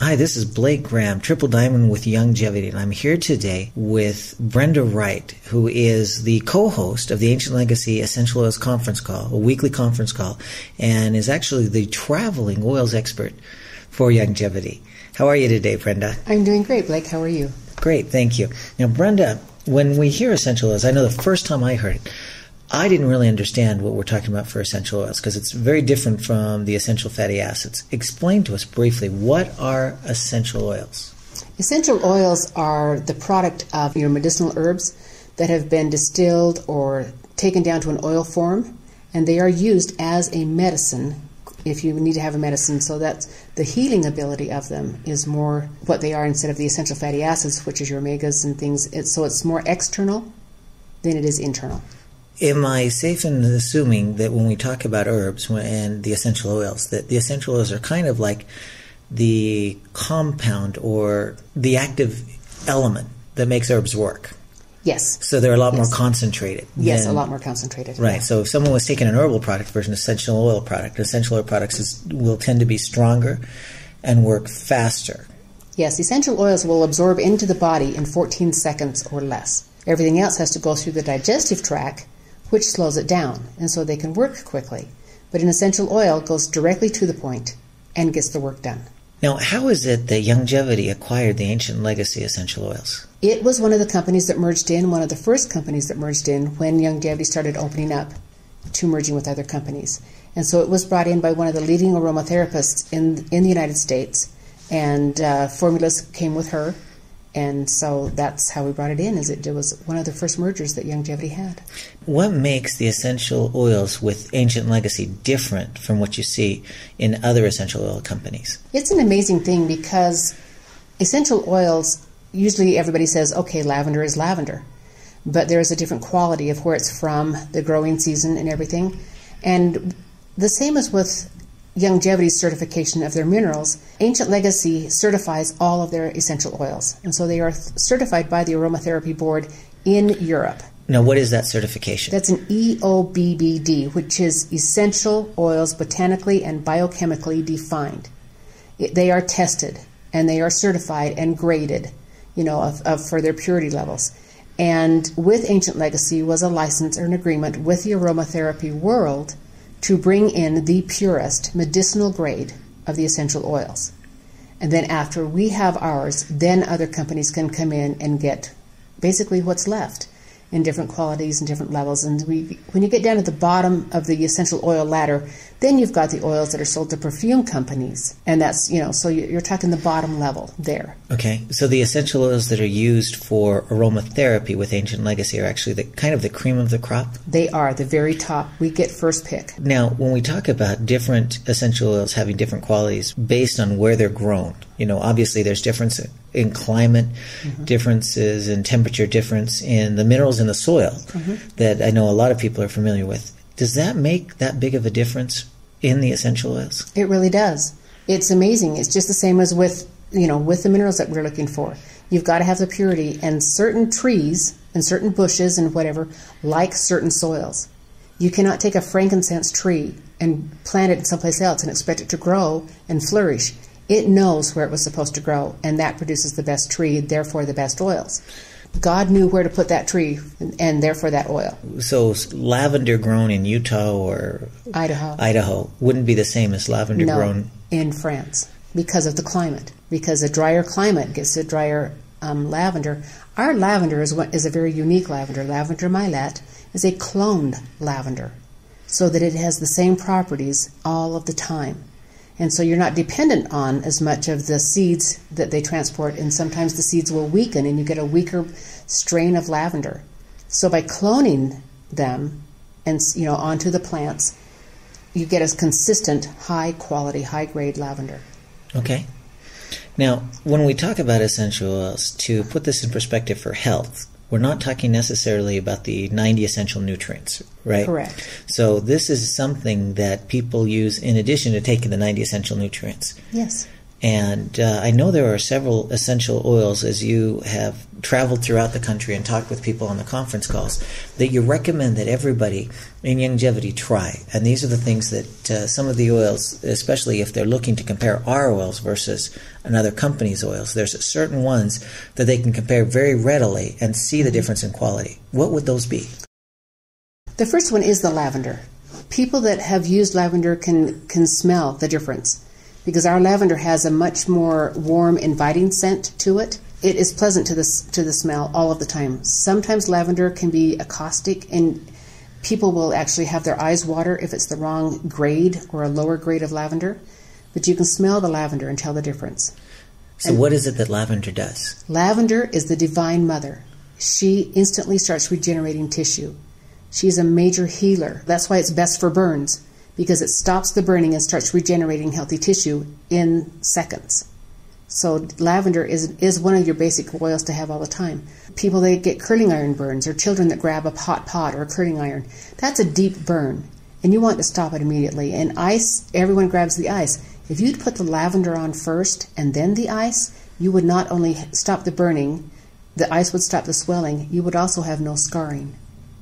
Hi, this is Blake Graham, Triple Diamond with Youngevity, and I'm here today with Brenda Wright, who is the co-host of the Ancient Legacy Essential Oils conference call, a weekly conference call, and is actually the traveling oils expert for Youngevity. How are you today, Brenda? I'm doing great, Blake. How are you? Great, thank you. Now, Brenda, when we hear essential oils, I know the first time I heard it, I didn't really understand what we're talking about for essential oils because it's very different from the essential fatty acids. Explain to us briefly what are essential oils? Essential oils are the product of your medicinal herbs that have been distilled or taken down to an oil form, and they are used as a medicine if you need to have a medicine. So that the healing ability of them is more what they are instead of the essential fatty acids, which is your omegas and things. It's, so it's more external than it is internal. Am I safe in assuming that when we talk about herbs and the essential oils, that the essential oils are kind of like the compound or the active element that makes herbs work? Yes. So they're a lot Yes. more concentrated. Yes, than- a lot more concentrated. Right. Yeah. So if someone was taking an herbal product versus an essential oil product, essential oil products is, will tend to be stronger and work faster. Yes, essential oils will absorb into the body in 14 seconds or less. Everything else has to go through the digestive tract, which slows it down, and so they can work quickly. But an essential oil goes directly to the point and gets the work done. Now, how is it that Youngevity acquired the ancient legacy essential oils? It was one of the companies that merged in, one of the first companies that merged in when Youngevity started opening up to merging with other companies. And so it was brought in by one of the leading aromatherapists in, in the United States, and uh, formulas came with her. And so that's how we brought it in. Is it, it was one of the first mergers that Youngevity had. What makes the essential oils with ancient legacy different from what you see in other essential oil companies? It's an amazing thing because essential oils, usually everybody says, okay, lavender is lavender. But there is a different quality of where it's from, the growing season, and everything. And the same as with Youngevity's certification of their minerals, Ancient Legacy certifies all of their essential oils. And so they are th- certified by the Aromatherapy Board in Europe. Now, what is that certification? That's an EOBBD, which is Essential Oils Botanically and Biochemically Defined. It, they are tested and they are certified and graded, you know, of, of, for their purity levels. And with Ancient Legacy was a license or an agreement with the aromatherapy world to bring in the purest medicinal grade of the essential oils. And then after we have ours, then other companies can come in and get basically what's left in different qualities and different levels. And we, when you get down at the bottom of the essential oil ladder, then you've got the oils that are sold to perfume companies, and that's you know, so you- you're talking the bottom level there. Okay, so the essential oils that are used for aromatherapy with ancient legacy are actually the kind of the cream of the crop. They are the very top. We get first pick. Now, when we talk about different essential oils having different qualities based on where they're grown, you know, obviously there's difference in climate, mm-hmm. differences and temperature, difference in the minerals in the soil mm-hmm. that I know a lot of people are familiar with. Does that make that big of a difference in the essential oils? It really does. It's amazing. It's just the same as with you know with the minerals that we're looking for. You've got to have the purity, and certain trees and certain bushes and whatever like certain soils. You cannot take a frankincense tree and plant it someplace else and expect it to grow and flourish. It knows where it was supposed to grow, and that produces the best tree, therefore the best oils. God knew where to put that tree, and, and therefore that oil. So lavender grown in Utah or Idaho. Idaho wouldn't be the same as lavender no, grown. in France because of the climate. Because a drier climate gets a drier um, lavender. Our lavender is what is a very unique lavender. Lavender Maillette is a cloned lavender, so that it has the same properties all of the time. And so you're not dependent on as much of the seeds that they transport, and sometimes the seeds will weaken and you get a weaker strain of lavender. So by cloning them and you know onto the plants, you get a consistent, high quality, high grade lavender. Okay. Now, when we talk about essential oils, to put this in perspective for health, we're not talking necessarily about the 90 essential nutrients, right? Correct. So this is something that people use in addition to taking the 90 essential nutrients. Yes. And uh, I know there are several essential oils as you have traveled throughout the country and talked with people on the conference calls that you recommend that everybody in Youngevity try. And these are the things that uh, some of the oils, especially if they're looking to compare our oils versus another company's oils, there's certain ones that they can compare very readily and see the difference in quality. What would those be? The first one is the lavender. People that have used lavender can, can smell the difference because our lavender has a much more warm, inviting scent to it. It is pleasant to the, to the smell all of the time. Sometimes lavender can be caustic, and people will actually have their eyes water if it's the wrong grade or a lower grade of lavender. But you can smell the lavender and tell the difference. So, and what is it that lavender does? Lavender is the divine mother. She instantly starts regenerating tissue. She's a major healer. That's why it's best for burns because it stops the burning and starts regenerating healthy tissue in seconds. So lavender is is one of your basic oils to have all the time. People that get curling iron burns or children that grab a hot pot or a curling iron, that's a deep burn and you want to stop it immediately. And ice, everyone grabs the ice. If you'd put the lavender on first and then the ice, you would not only stop the burning, the ice would stop the swelling, you would also have no scarring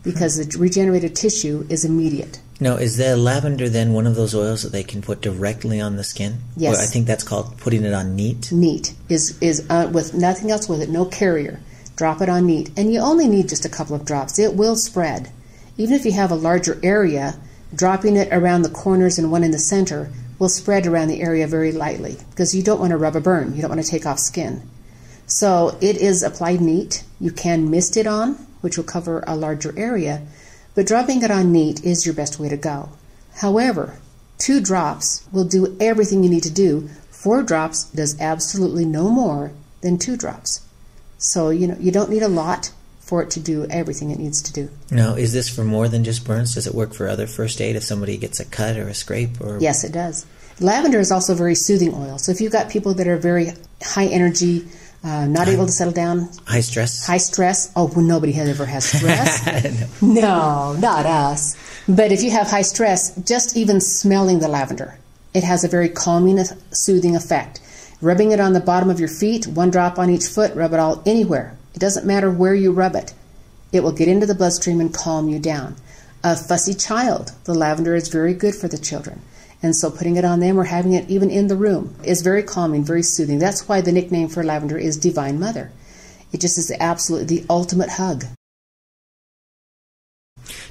because hmm. the regenerated tissue is immediate. Now, is the lavender then one of those oils that they can put directly on the skin? Yes. I think that's called putting it on neat. Neat is is uh, with nothing else with it, no carrier. Drop it on neat, and you only need just a couple of drops. It will spread. Even if you have a larger area, dropping it around the corners and one in the center will spread around the area very lightly because you don't want to rub a burn. You don't want to take off skin. So it is applied neat. You can mist it on, which will cover a larger area but dropping it on neat is your best way to go. However, two drops will do everything you need to do. Four drops does absolutely no more than two drops. So, you know, you don't need a lot for it to do everything it needs to do. Now, is this for more than just burns? Does it work for other first aid if somebody gets a cut or a scrape or Yes, it does. Lavender is also a very soothing oil. So if you've got people that are very high energy, uh, not able to settle down. High stress. High stress. Oh, well, nobody has ever has stress. no, not us. But if you have high stress, just even smelling the lavender, it has a very calming, soothing effect. Rubbing it on the bottom of your feet, one drop on each foot, rub it all anywhere. It doesn't matter where you rub it. It will get into the bloodstream and calm you down. A fussy child, the lavender is very good for the children. And so putting it on them or having it even in the room is very calming, very soothing. That's why the nickname for lavender is Divine Mother. It just is absolutely the ultimate hug.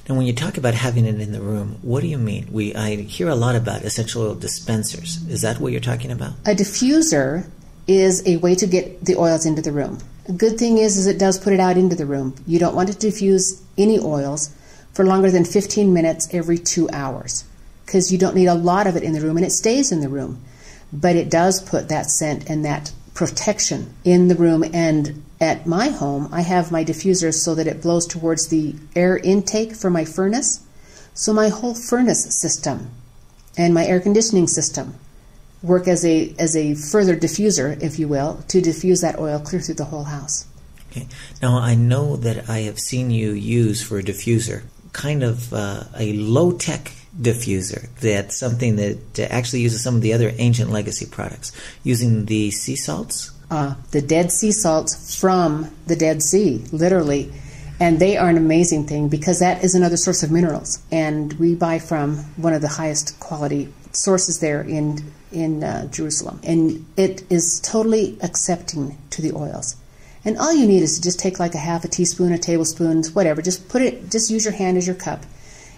Now, when you talk about having it in the room, what do you mean? We I hear a lot about essential oil dispensers. Is that what you're talking about? A diffuser is a way to get the oils into the room. A good thing is, is it does put it out into the room. You don't want to diffuse any oils for longer than 15 minutes every two hours because you don't need a lot of it in the room and it stays in the room. But it does put that scent and that protection in the room. And at my home, I have my diffuser so that it blows towards the air intake for my furnace. So my whole furnace system and my air conditioning system work as a as a further diffuser, if you will, to diffuse that oil clear through the whole house. Okay. Now I know that I have seen you use for a diffuser kind of uh, a low tech diffuser. That's something that actually uses some of the other ancient legacy products, using the sea salts. Uh, the dead sea salts from the Dead Sea, literally. And they are an amazing thing because that is another source of minerals. And we buy from one of the highest quality sources there in, in uh, Jerusalem. And it is totally accepting to the oils. And all you need is to just take like a half a teaspoon, a tablespoon, whatever. Just put it, just use your hand as your cup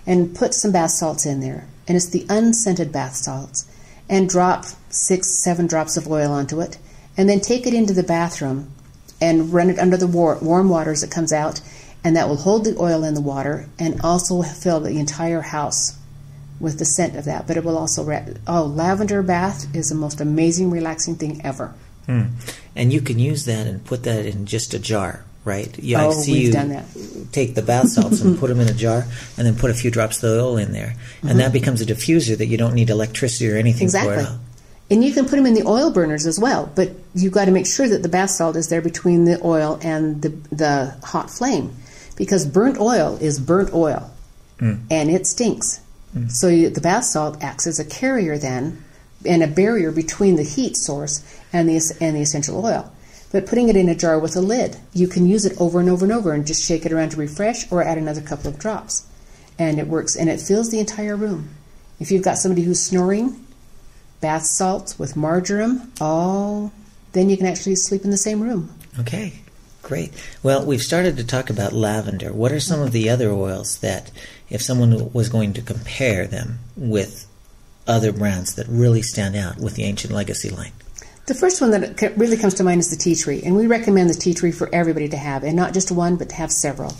and put some bath salts in there. And it's the unscented bath salts. And drop six, seven drops of oil onto it. And then take it into the bathroom and run it under the war- warm water as it comes out. And that will hold the oil in the water and also fill the entire house with the scent of that. But it will also, oh, lavender bath is the most amazing, relaxing thing ever. Hmm. And you can use that and put that in just a jar right? Yeah, oh, I see you take the bath salts and put them in a jar, and then put a few drops of the oil in there, mm-hmm. and that becomes a diffuser that you don't need electricity or anything exactly. for. And you can put them in the oil burners as well, but you've got to make sure that the bath salt is there between the oil and the, the hot flame, because burnt oil is burnt oil, mm. and it stinks. Mm. So you, the bath salt acts as a carrier then and a barrier between the heat source and the, and the essential oil. But putting it in a jar with a lid, you can use it over and over and over and just shake it around to refresh or add another couple of drops. And it works and it fills the entire room. If you've got somebody who's snoring, bath salts with marjoram, all then you can actually sleep in the same room. Okay, great. Well, we've started to talk about lavender. What are some of the other oils that, if someone was going to compare them with other brands that really stand out with the Ancient Legacy line? The first one that really comes to mind is the tea tree, and we recommend the tea tree for everybody to have, and not just one, but to have several.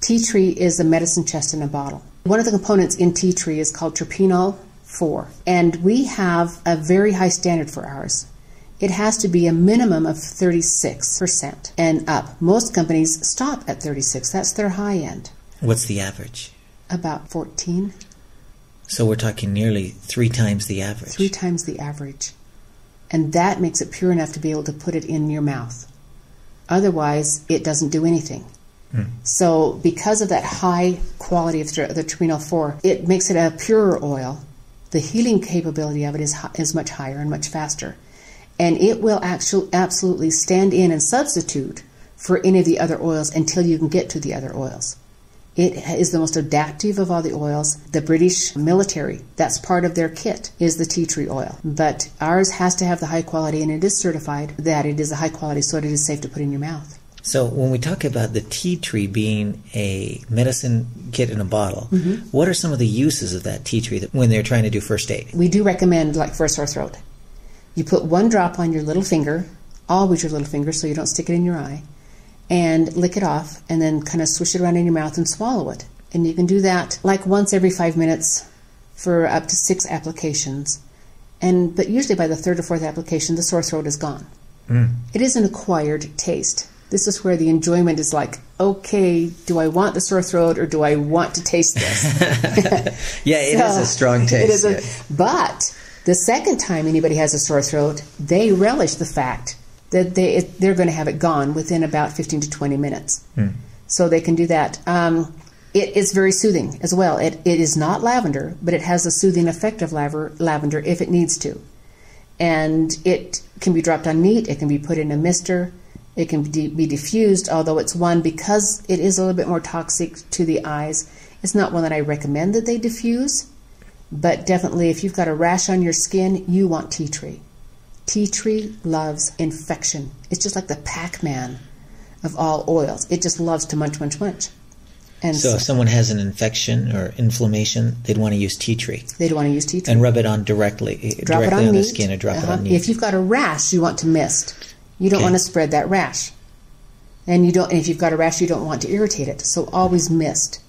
Tea tree is a medicine chest in a bottle. One of the components in tea tree is called terpenol 4, and we have a very high standard for ours. It has to be a minimum of 36% and up. Most companies stop at 36. That's their high end. What's the average? About 14. So we're talking nearly three times the average. Three times the average. And that makes it pure enough to be able to put it in your mouth. Otherwise, it doesn't do anything. Mm. So, because of that high quality of the terpenol 4, it makes it a purer oil. The healing capability of it is, is much higher and much faster. And it will actually absolutely stand in and substitute for any of the other oils until you can get to the other oils. It is the most adaptive of all the oils. The British military, that's part of their kit, is the tea tree oil. But ours has to have the high quality and it is certified that it is a high quality so it is safe to put in your mouth. So when we talk about the tea tree being a medicine kit in a bottle, mm-hmm. what are some of the uses of that tea tree that, when they're trying to do first aid? We do recommend like for a sore throat. You put one drop on your little finger, always your little finger so you don't stick it in your eye and lick it off and then kind of swish it around in your mouth and swallow it. And you can do that like once every five minutes for up to six applications. And but usually by the third or fourth application, the sore throat is gone. Mm. It is an acquired taste. This is where the enjoyment is like, okay, do I want the sore throat or do I want to taste this? yeah, it so, is a strong taste. It is a, but the second time anybody has a sore throat, they relish the fact that they it, they're going to have it gone within about 15 to 20 minutes. Mm. So they can do that. Um, it is very soothing as well. It, it is not lavender, but it has a soothing effect of laver, lavender if it needs to. And it can be dropped on neat, it can be put in a mister, it can be, be diffused, although it's one because it is a little bit more toxic to the eyes. It's not one that I recommend that they diffuse, but definitely if you've got a rash on your skin, you want tea tree. Tea tree loves infection. It's just like the Pac Man of all oils. It just loves to munch, munch, munch. And so, so, if someone has an infection or inflammation, they'd want to use tea tree. They'd want to use tea tree and rub it on directly, drop directly it on, on the skin, or drop uh-huh. it on neat. If you've got a rash, you want to mist. You don't okay. want to spread that rash, and you don't. And if you've got a rash, you don't want to irritate it. So always mist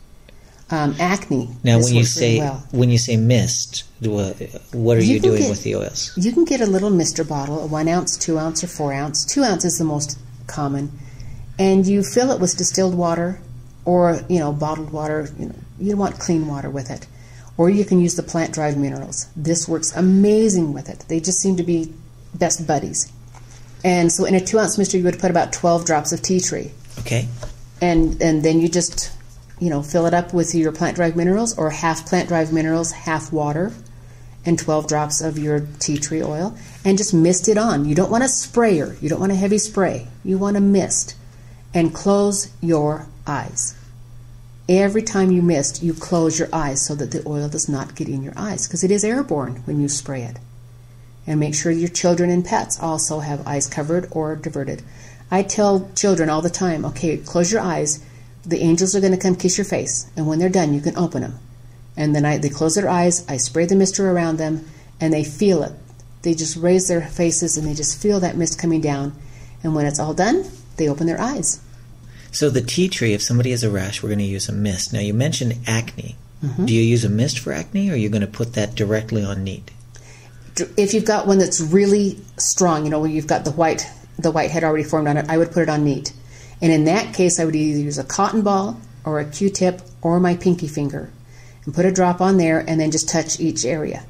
um, acne. Now, when you say well. when you say mist, what are you, you doing get, with the oils? You can get a little mister bottle, a one ounce, two ounce, or four ounce. Two ounce is the most common, and you fill it with distilled water, or you know bottled water. You know you want clean water with it, or you can use the plant dried minerals. This works amazing with it. They just seem to be best buddies. And so, in a two ounce mister, you would put about twelve drops of tea tree. Okay. And and then you just you know, fill it up with your plant dried minerals or half plant dried minerals, half water, and 12 drops of your tea tree oil, and just mist it on. You don't want a sprayer, you don't want a heavy spray, you want a mist. And close your eyes. Every time you mist, you close your eyes so that the oil does not get in your eyes because it is airborne when you spray it. And make sure your children and pets also have eyes covered or diverted. I tell children all the time okay, close your eyes the angels are going to come kiss your face, and when they're done, you can open them. And then I, they close their eyes, I spray the mist around them, and they feel it. They just raise their faces and they just feel that mist coming down. And when it's all done, they open their eyes. So the tea tree, if somebody has a rash, we're going to use a mist. Now you mentioned acne. Mm-hmm. Do you use a mist for acne, or are you going to put that directly on neat? If you've got one that's really strong, you know, where you've got the white the white head already formed on it, I would put it on neat. And in that case, I would either use a cotton ball or a Q-tip or my pinky finger and put a drop on there and then just touch each area.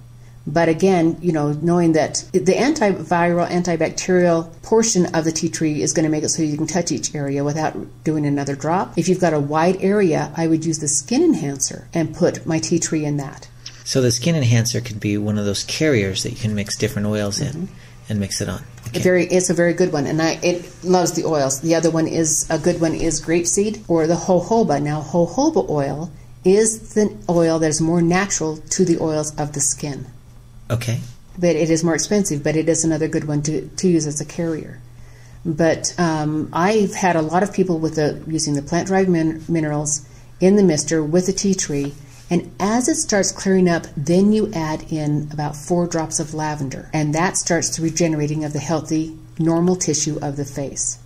But again, you know, knowing that the antiviral, antibacterial portion of the tea tree is going to make it so you can touch each area without doing another drop. If you've got a wide area, I would use the skin enhancer and put my tea tree in that. So the skin enhancer can be one of those carriers that you can mix different oils in mm-hmm. and mix it on. A very, it's a very good one, and I it loves the oils. The other one is a good one is grapeseed or the jojoba. Now, jojoba oil is the oil that is more natural to the oils of the skin, Okay. but it is more expensive. But it is another good one to, to use as a carrier. But um, I've had a lot of people with the using the plant derived min- minerals in the mister with the tea tree. And as it starts clearing up, then you add in about four drops of lavender, and that starts the regenerating of the healthy, normal tissue of the face.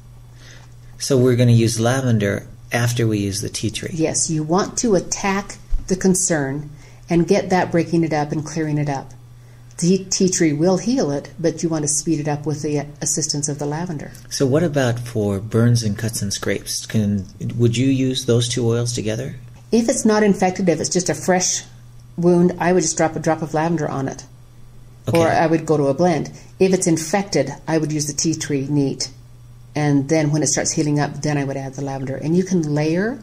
So we're going to use lavender after we use the tea tree. Yes, you want to attack the concern and get that breaking it up and clearing it up. The tea tree will heal it, but you want to speed it up with the assistance of the lavender. So what about for burns and cuts and scrapes? Can would you use those two oils together? If it's not infected, if it's just a fresh wound, I would just drop a drop of lavender on it. Okay. Or I would go to a blend. If it's infected, I would use the tea tree neat. And then when it starts healing up, then I would add the lavender. And you can layer,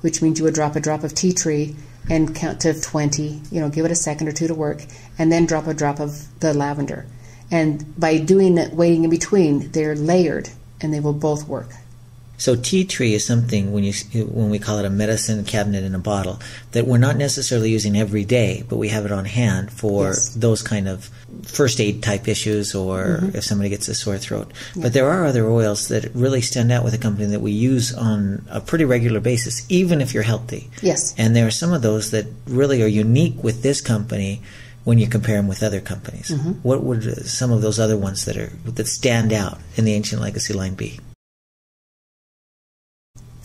which means you would drop a drop of tea tree and count to 20, you know, give it a second or two to work, and then drop a drop of the lavender. And by doing it, waiting in between, they're layered and they will both work. So tea tree is something when you when we call it a medicine cabinet in a bottle that we're not necessarily using every day, but we have it on hand for Yes. those kind of first aid type issues or Mm-hmm. if somebody gets a sore throat. But there are other oils that really stand out with a company that we use on a pretty regular basis, even if you're healthy. Yes. And there are some of those that really are unique with this company when you compare them with other companies. Mm-hmm. What would some of those other ones that are that stand out in the ancient legacy line be?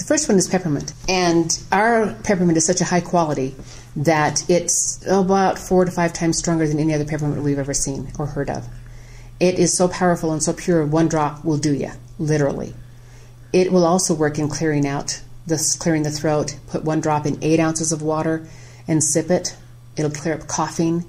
First one is peppermint, and our peppermint is such a high quality that it's about four to five times stronger than any other peppermint we've ever seen or heard of. It is so powerful and so pure, one drop will do you, literally. It will also work in clearing out, this clearing the throat. Put one drop in eight ounces of water and sip it. It'll clear up coughing,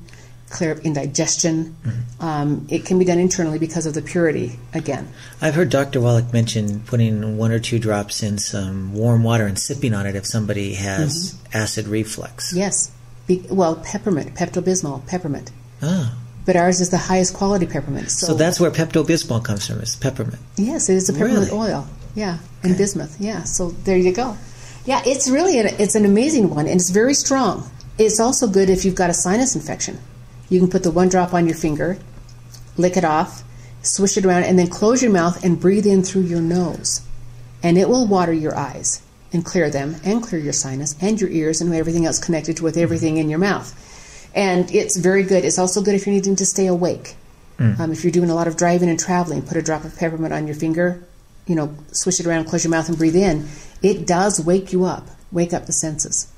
clear up indigestion. Um, it can be done internally because of the purity, again. I've heard Dr. Wallach mention putting one or two drops in some warm water and sipping on it if somebody has Mm-hmm. acid reflux. Yes. Be, well, peppermint, Pepto Bismol, peppermint. Ah, But ours is the highest quality peppermint. So, so that's where Pepto Bismol comes from, is peppermint. yes, it is a peppermint Really? oil. Yeah, and bismuth. Yeah, so there you go. Yeah, it's really an, it's an amazing one, and it's very strong. It's also good if you've got a sinus infection. You can put the one drop on your finger, lick it off, swish it around, and then close your mouth and breathe in through your nose, and it will water your eyes and clear them, and clear your sinus and your ears and everything else connected with everything in your mouth. And it's very good. It's also good if you're needing to stay awake. Um, if you're doing a lot of driving and traveling, put a drop of peppermint on your finger, you know, swish it around, close your mouth, and breathe in. It does wake you up, wake up the senses.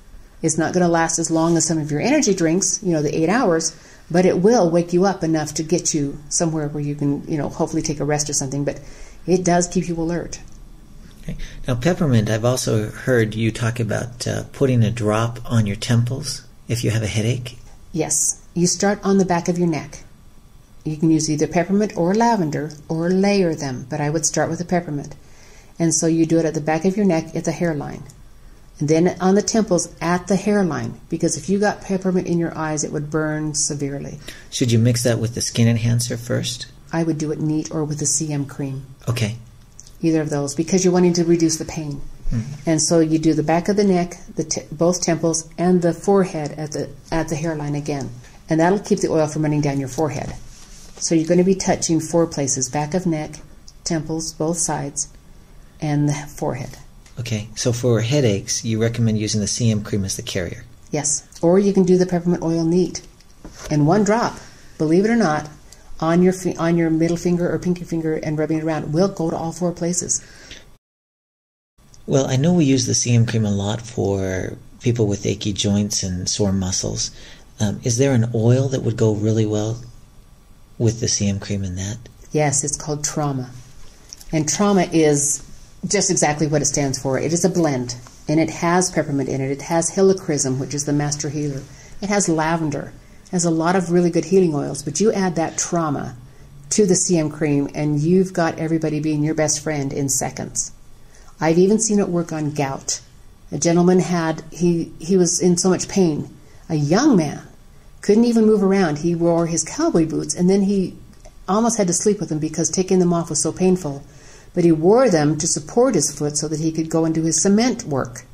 It's not going to last as long as some of your energy drinks, you know, the eight hours, but it will wake you up enough to get you somewhere where you can, you know, hopefully take a rest or something. But it does keep you alert. Okay. Now, peppermint, I've also heard you talk about uh, putting a drop on your temples if you have a headache. Yes, you start on the back of your neck. You can use either peppermint or lavender or layer them, but I would start with the peppermint. And so you do it at the back of your neck at the hairline. And then on the temples at the hairline, because if you got peppermint in your eyes, it would burn severely. Should you mix that with the skin enhancer first? I would do it neat or with the CM cream, Okay. either of those, because you're wanting to reduce the pain. Hmm. And so you do the back of the neck, the t- both temples, and the forehead at the at the hairline again, and that'll keep the oil from running down your forehead. So you're going to be touching four places: back of neck, temples, both sides, and the forehead. Okay. So for headaches, you recommend using the CM cream as the carrier. Yes, or you can do the peppermint oil neat, in one drop. Believe it or not, on your on your middle finger or pinky finger and rubbing it around will go to all four places. Well, I know we use the CM cream a lot for people with achy joints and sore muscles. Um, is there an oil that would go really well with the CM cream in that? Yes, it's called trauma. And trauma is just exactly what it stands for. It is a blend, and it has peppermint in it. It has helichrysum, which is the master healer. It has lavender. It has a lot of really good healing oils, but you add that trauma to the CM cream, and you've got everybody being your best friend in seconds. I've even seen it work on gout. A gentleman had he he was in so much pain, a young man, couldn't even move around. He wore his cowboy boots, and then he almost had to sleep with them because taking them off was so painful. But he wore them to support his foot so that he could go and do his cement work.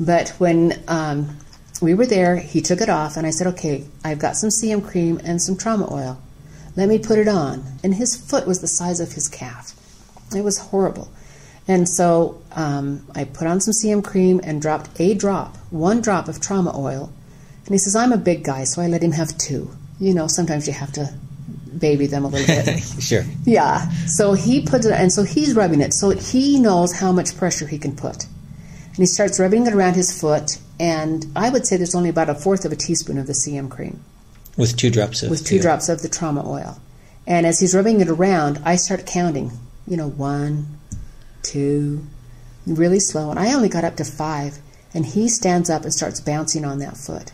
But when um, we were there, he took it off, and I said, Okay, I've got some CM cream and some trauma oil. Let me put it on. And his foot was the size of his calf. It was horrible. And so um, I put on some CM cream and dropped a drop, one drop of trauma oil. And he says, I'm a big guy, so I let him have two. You know, sometimes you have to baby them a little bit. sure. Yeah. So he puts it, and so he's rubbing it. So he knows how much pressure he can put. And he starts rubbing it around his foot, and I would say there's only about a fourth of a teaspoon of the CM cream. With two drops of With two uh, drops of the trauma oil. And as he's rubbing it around, I start counting. You know, one, two, really slow. And I only got up to five. And he stands up and starts bouncing on that foot.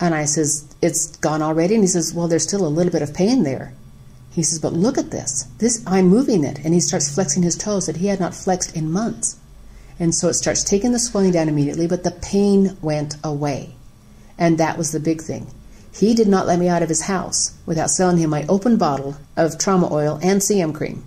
And I says, It's gone already? And he says, Well, there's still a little bit of pain there. He says, But look at this. This I'm moving it. And he starts flexing his toes that he had not flexed in months. And so it starts taking the swelling down immediately, but the pain went away. And that was the big thing. He did not let me out of his house without selling him my open bottle of trauma oil and CM cream.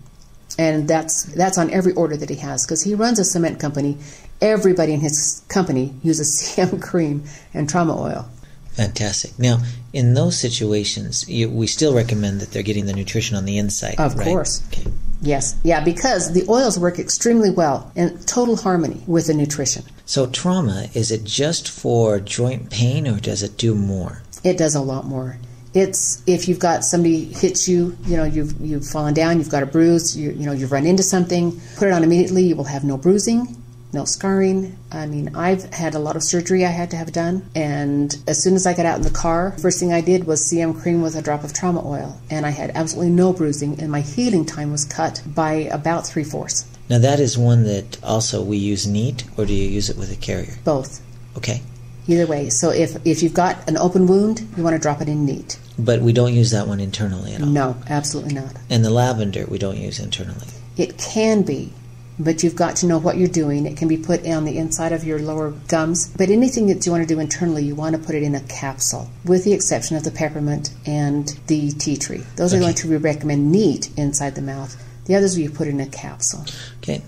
And that's that's on every order that he has because he runs a cement company. Everybody in his company uses CM cream and trauma oil. Fantastic. Now, in those situations, you, we still recommend that they're getting the nutrition on the inside. Of right? course. Okay. Yes, yeah, because the oils work extremely well in total harmony with the nutrition. So, trauma, is it just for joint pain or does it do more? It does a lot more. It's if you've got somebody hits you, you know, you've you've fallen down, you've got a bruise, you you know, you've run into something, put it on immediately, you will have no bruising, no scarring. I mean, I've had a lot of surgery I had to have done, and as soon as I got out in the car, first thing I did was CM cream with a drop of trauma oil, and I had absolutely no bruising, and my healing time was cut by about three fourths. Now, that is one that also we use neat, or do you use it with a carrier? Both. Okay. Either way. So if if you've got an open wound, you want to drop it in neat. But we don't use that one internally at all. No, absolutely not. And the lavender we don't use internally. It can be, but you've got to know what you're doing. It can be put on the inside of your lower gums. But anything that you want to do internally, you want to put it in a capsule, with the exception of the peppermint and the tea tree. Those are going to we recommend neat inside the mouth. The others you put in a capsule. Okay.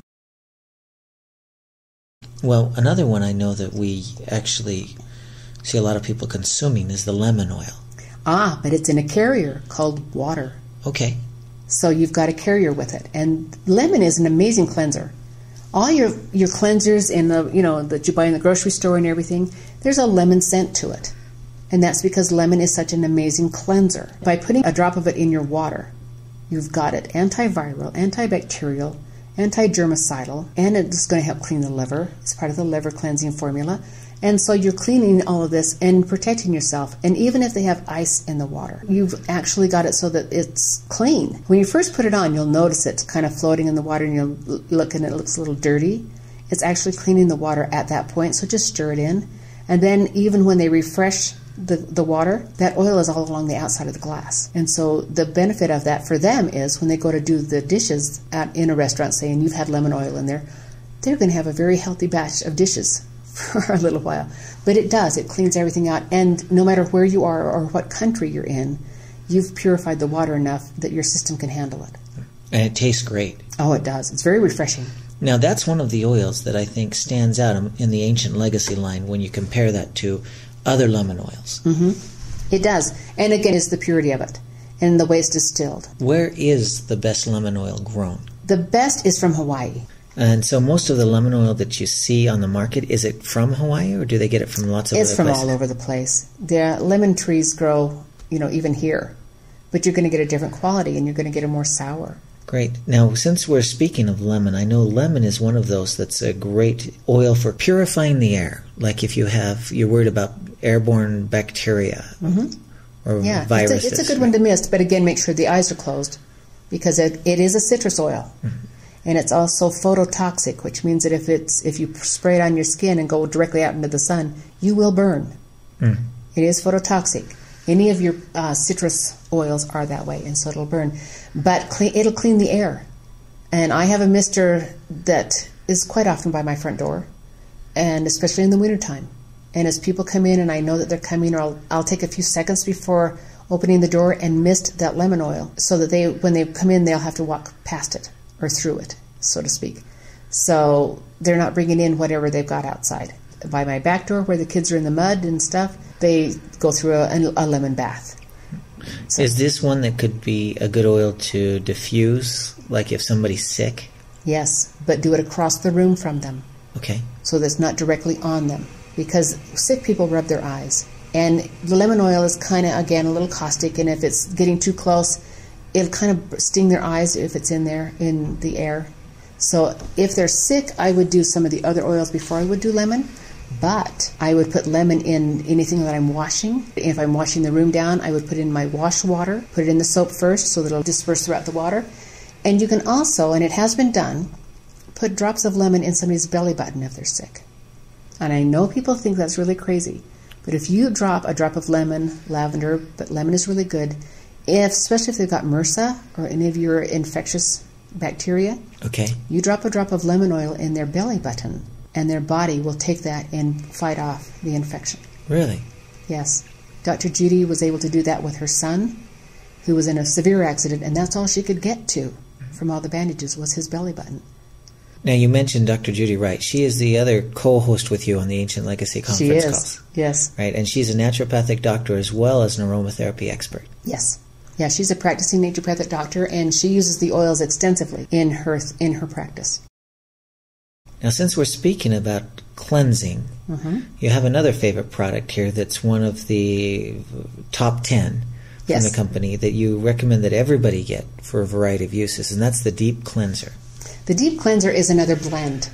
Well, another one I know that we actually see a lot of people consuming is the lemon oil. Ah, but it's in a carrier called water. Okay. So you've got a carrier with it. And lemon is an amazing cleanser. All your your cleansers in the you know that you buy in the grocery store and everything, there's a lemon scent to it. And that's because lemon is such an amazing cleanser. By putting a drop of it in your water, you've got it antiviral, antibacterial, anti-germicidal, and it's going to help clean the liver. It's part of the liver cleansing formula. And so you're cleaning all of this and protecting yourself. And even if they have ice in the water, you've actually got it so that it's clean. When you first put it on, you'll notice it's kind of floating in the water and you'll look and it looks a little dirty. It's actually cleaning the water at that point, so just stir it in. And then even when they refresh the, the water, that oil is all along the outside of the glass. And so the benefit of that for them is when they go to do the dishes at, in a restaurant, say, and you've had lemon oil in there, they're going to have a very healthy batch of dishes for a little while. But it does, it cleans everything out. And no matter where you are or what country you're in, you've purified the water enough that your system can handle it. And it tastes great. Oh, it does. It's very refreshing. Now, that's one of the oils that I think stands out in the ancient legacy line when you compare that to other lemon oils. Mm-hmm. It does. And again, it's the purity of it and the way it's distilled. Where is the best lemon oil grown? The best is from Hawaii. And so, most of the lemon oil that you see on the market is it from Hawaii, or do they get it from lots of It's from places? all over the place. The lemon trees grow, you know, even here. But you're going to get a different quality and you're going to get a more sour. Great. Now, since we're speaking of lemon, I know lemon is one of those that's a great oil for purifying the air. Like if you have, you're worried about airborne bacteria or Mm-hmm. Yeah, viruses. it's a, it's a good one to mist, but again, make sure the eyes are closed because it, it is a citrus oil. And it's also phototoxic, which means that if it's if you spray it on your skin and go directly out into the sun, you will burn. It is phototoxic. Any of your uh, citrus oils are that way, and so it'll burn. But clean, it'll clean the air. And I have a mister that is quite often by my front door, and especially in the wintertime. And as people come in and I know that they're coming, or I'll, I'll take a few seconds before opening the door and mist that lemon oil so that they, when they come in, they'll have to walk past it or through it, so to speak. So they're not bringing in whatever they've got outside. By my back door, where the kids are in the mud and stuff, they go through a, a lemon bath. So. Is this one that could be a good oil to diffuse, like if somebody's sick? Yes, but do it across the room from them. Okay. So that's not directly on them, because sick people rub their eyes, and the lemon oil is kind of again a little caustic, and if it's getting too close, it'll kind of sting their eyes if it's in there in the air. So if they're sick, I would do some of the other oils before I would do lemon. But I would put lemon in anything that I'm washing. If I'm washing the room down, I would put in my wash water, put it in the soap first so that it'll disperse throughout the water. And you can also, and it has been done, put drops of lemon in somebody's belly button if they're sick. And I know people think that's really crazy, but if you drop a drop of lemon, lavender, but lemon is really good, if especially if they've got MRSA or any of your infectious bacteria, okay, you drop a drop of lemon oil in their belly button, and their body will take that and fight off the infection. Really? Yes. Dr. Judy was able to do that with her son, who was in a severe accident, and that's all she could get to from all the bandages was his belly button. Now you mentioned Dr. Judy Wright. She is the other co-host with you on the Ancient Legacy conference she is. calls. Yes. Right, and she's a naturopathic doctor as well as an aromatherapy expert. Yes. Yeah, she's a practicing naturopathic doctor, and she uses the oils extensively in her in her practice. Now, since we're speaking about cleansing, mm-hmm. you have another favorite product here that's one of the top ten from the company that you recommend that everybody get for a variety of uses, and that's the Deep Cleanser. The Deep Cleanser is another blend,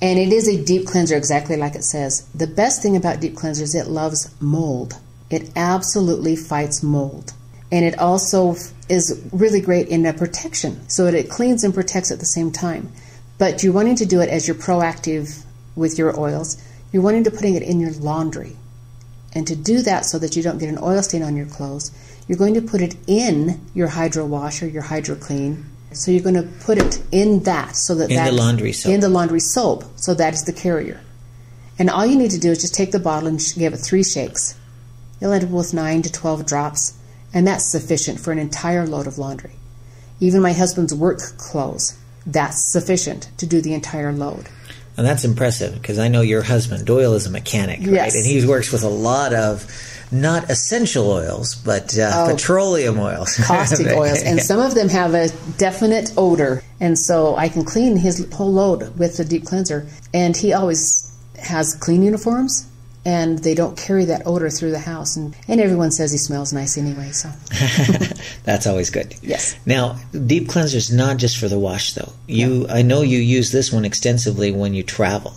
and it is a deep cleanser exactly like it says. The best thing about Deep Cleanser is it loves mold. It absolutely fights mold and it also is really great in a protection. So that it cleans and protects at the same time. But you're wanting to do it as you're proactive with your oils. You're wanting to putting it in your laundry. And to do that so that you don't get an oil stain on your clothes you're going to put it in your hydro washer your hydro clean. So you're going to put it in that so that in the laundry soap. In the laundry soap. So that is the carrier. And all you need to do is just take the bottle and give it three shakes. You'll end up with 9 to 12 drops and that's sufficient for an entire load of laundry. Even my husband's work clothes, that's sufficient to do the entire load. And that's impressive because I know your husband, Doyle, is a mechanic, right? And he works with a lot of not essential oils, but uh, oh, petroleum oils, caustic oils, and some of them have a definite odor. And so I can clean his whole load with the deep cleanser. And he always has clean uniforms and they don't carry that odor through the house. And, and everyone says he smells nice anyway, so. That's always good. Yes. Now, deep cleanser is not just for the wash, though. You, I know you use this one extensively when you travel.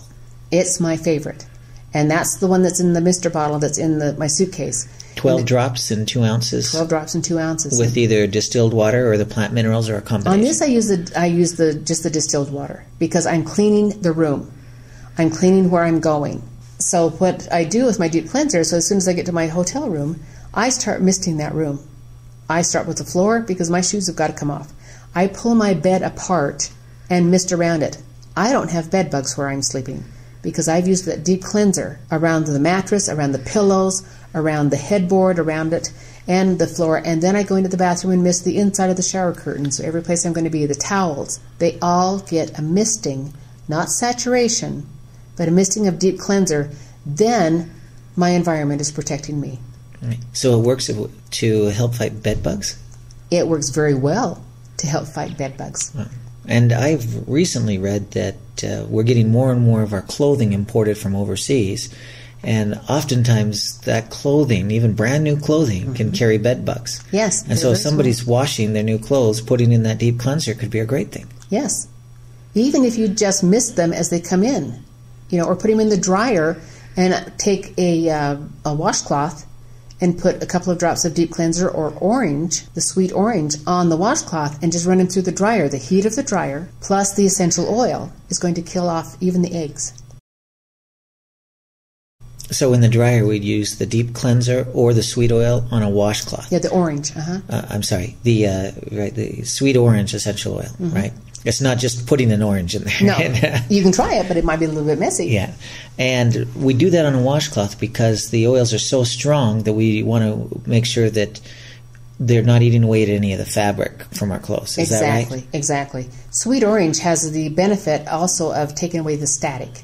It's my favorite. And that's the one that's in the Mister bottle that's in the, my suitcase. 12 the, drops and 2 ounces. 12 drops and 2 ounces. With either distilled water or the plant minerals or a combination. On this I use the I use the just the distilled water because I'm cleaning the room. I'm cleaning where I'm going. So what I do with my deep cleanser, so as soon as I get to my hotel room, I start misting that room. I start with the floor because my shoes have got to come off. I pull my bed apart and mist around it. I don't have bed bugs where I'm sleeping because I've used that deep cleanser around the mattress, around the pillows, around the headboard, around it, and the floor. And then I go into the bathroom and mist the inside of the shower curtain. So every place I'm going to be, the towels, they all get a misting, not saturation, but a misting of deep cleanser, then my environment is protecting me. Right. So it works to help fight bed bugs? It works very well to help fight bed bugs. And I've recently read that uh, we're getting more and more of our clothing imported from overseas. And oftentimes, that clothing, even brand new clothing, mm-hmm. can carry bed bugs. Yes. And so, if somebody's washing their new clothes, putting in that deep cleanser could be a great thing. Yes. Even if you just mist them as they come in you know, or put them in the dryer and take a, uh, a washcloth and put a couple of drops of deep cleanser or orange, the sweet orange, on the washcloth and just run them through the dryer. The heat of the dryer plus the essential oil is going to kill off even the eggs. So in the dryer, we'd use the deep cleanser or the sweet oil on a washcloth. Yeah, the orange. Uh-huh. Uh, I'm sorry, the uh, right, the sweet orange essential oil, mm-hmm. right? It's not just putting an orange in there. No, you can try it, but it might be a little bit messy. Yeah. And we do that on a washcloth because the oils are so strong that we want to make sure that they're not eating away at any of the fabric from our clothes. Is exactly, that right? exactly. Sweet orange has the benefit also of taking away the static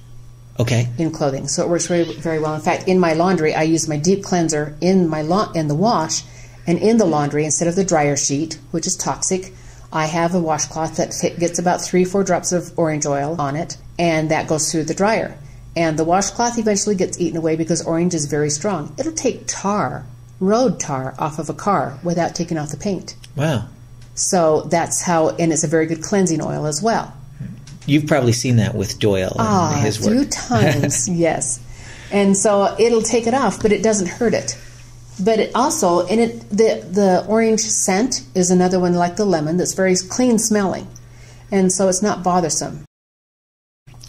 Okay. in clothing, so it works very, very well. In fact, in my laundry, I use my deep cleanser in my la- in the wash, and in the laundry instead of the dryer sheet, which is toxic. I have a washcloth that gets about three, four drops of orange oil on it, and that goes through the dryer. And the washcloth eventually gets eaten away because orange is very strong. It'll take tar, road tar, off of a car without taking off the paint. Wow. So that's how, and it's a very good cleansing oil as well. You've probably seen that with Doyle Ah, and a his few times, yes. And so it'll take it off, but it doesn't hurt it. But it also, and it the the orange scent is another one like the lemon that's very clean smelling, and so it's not bothersome.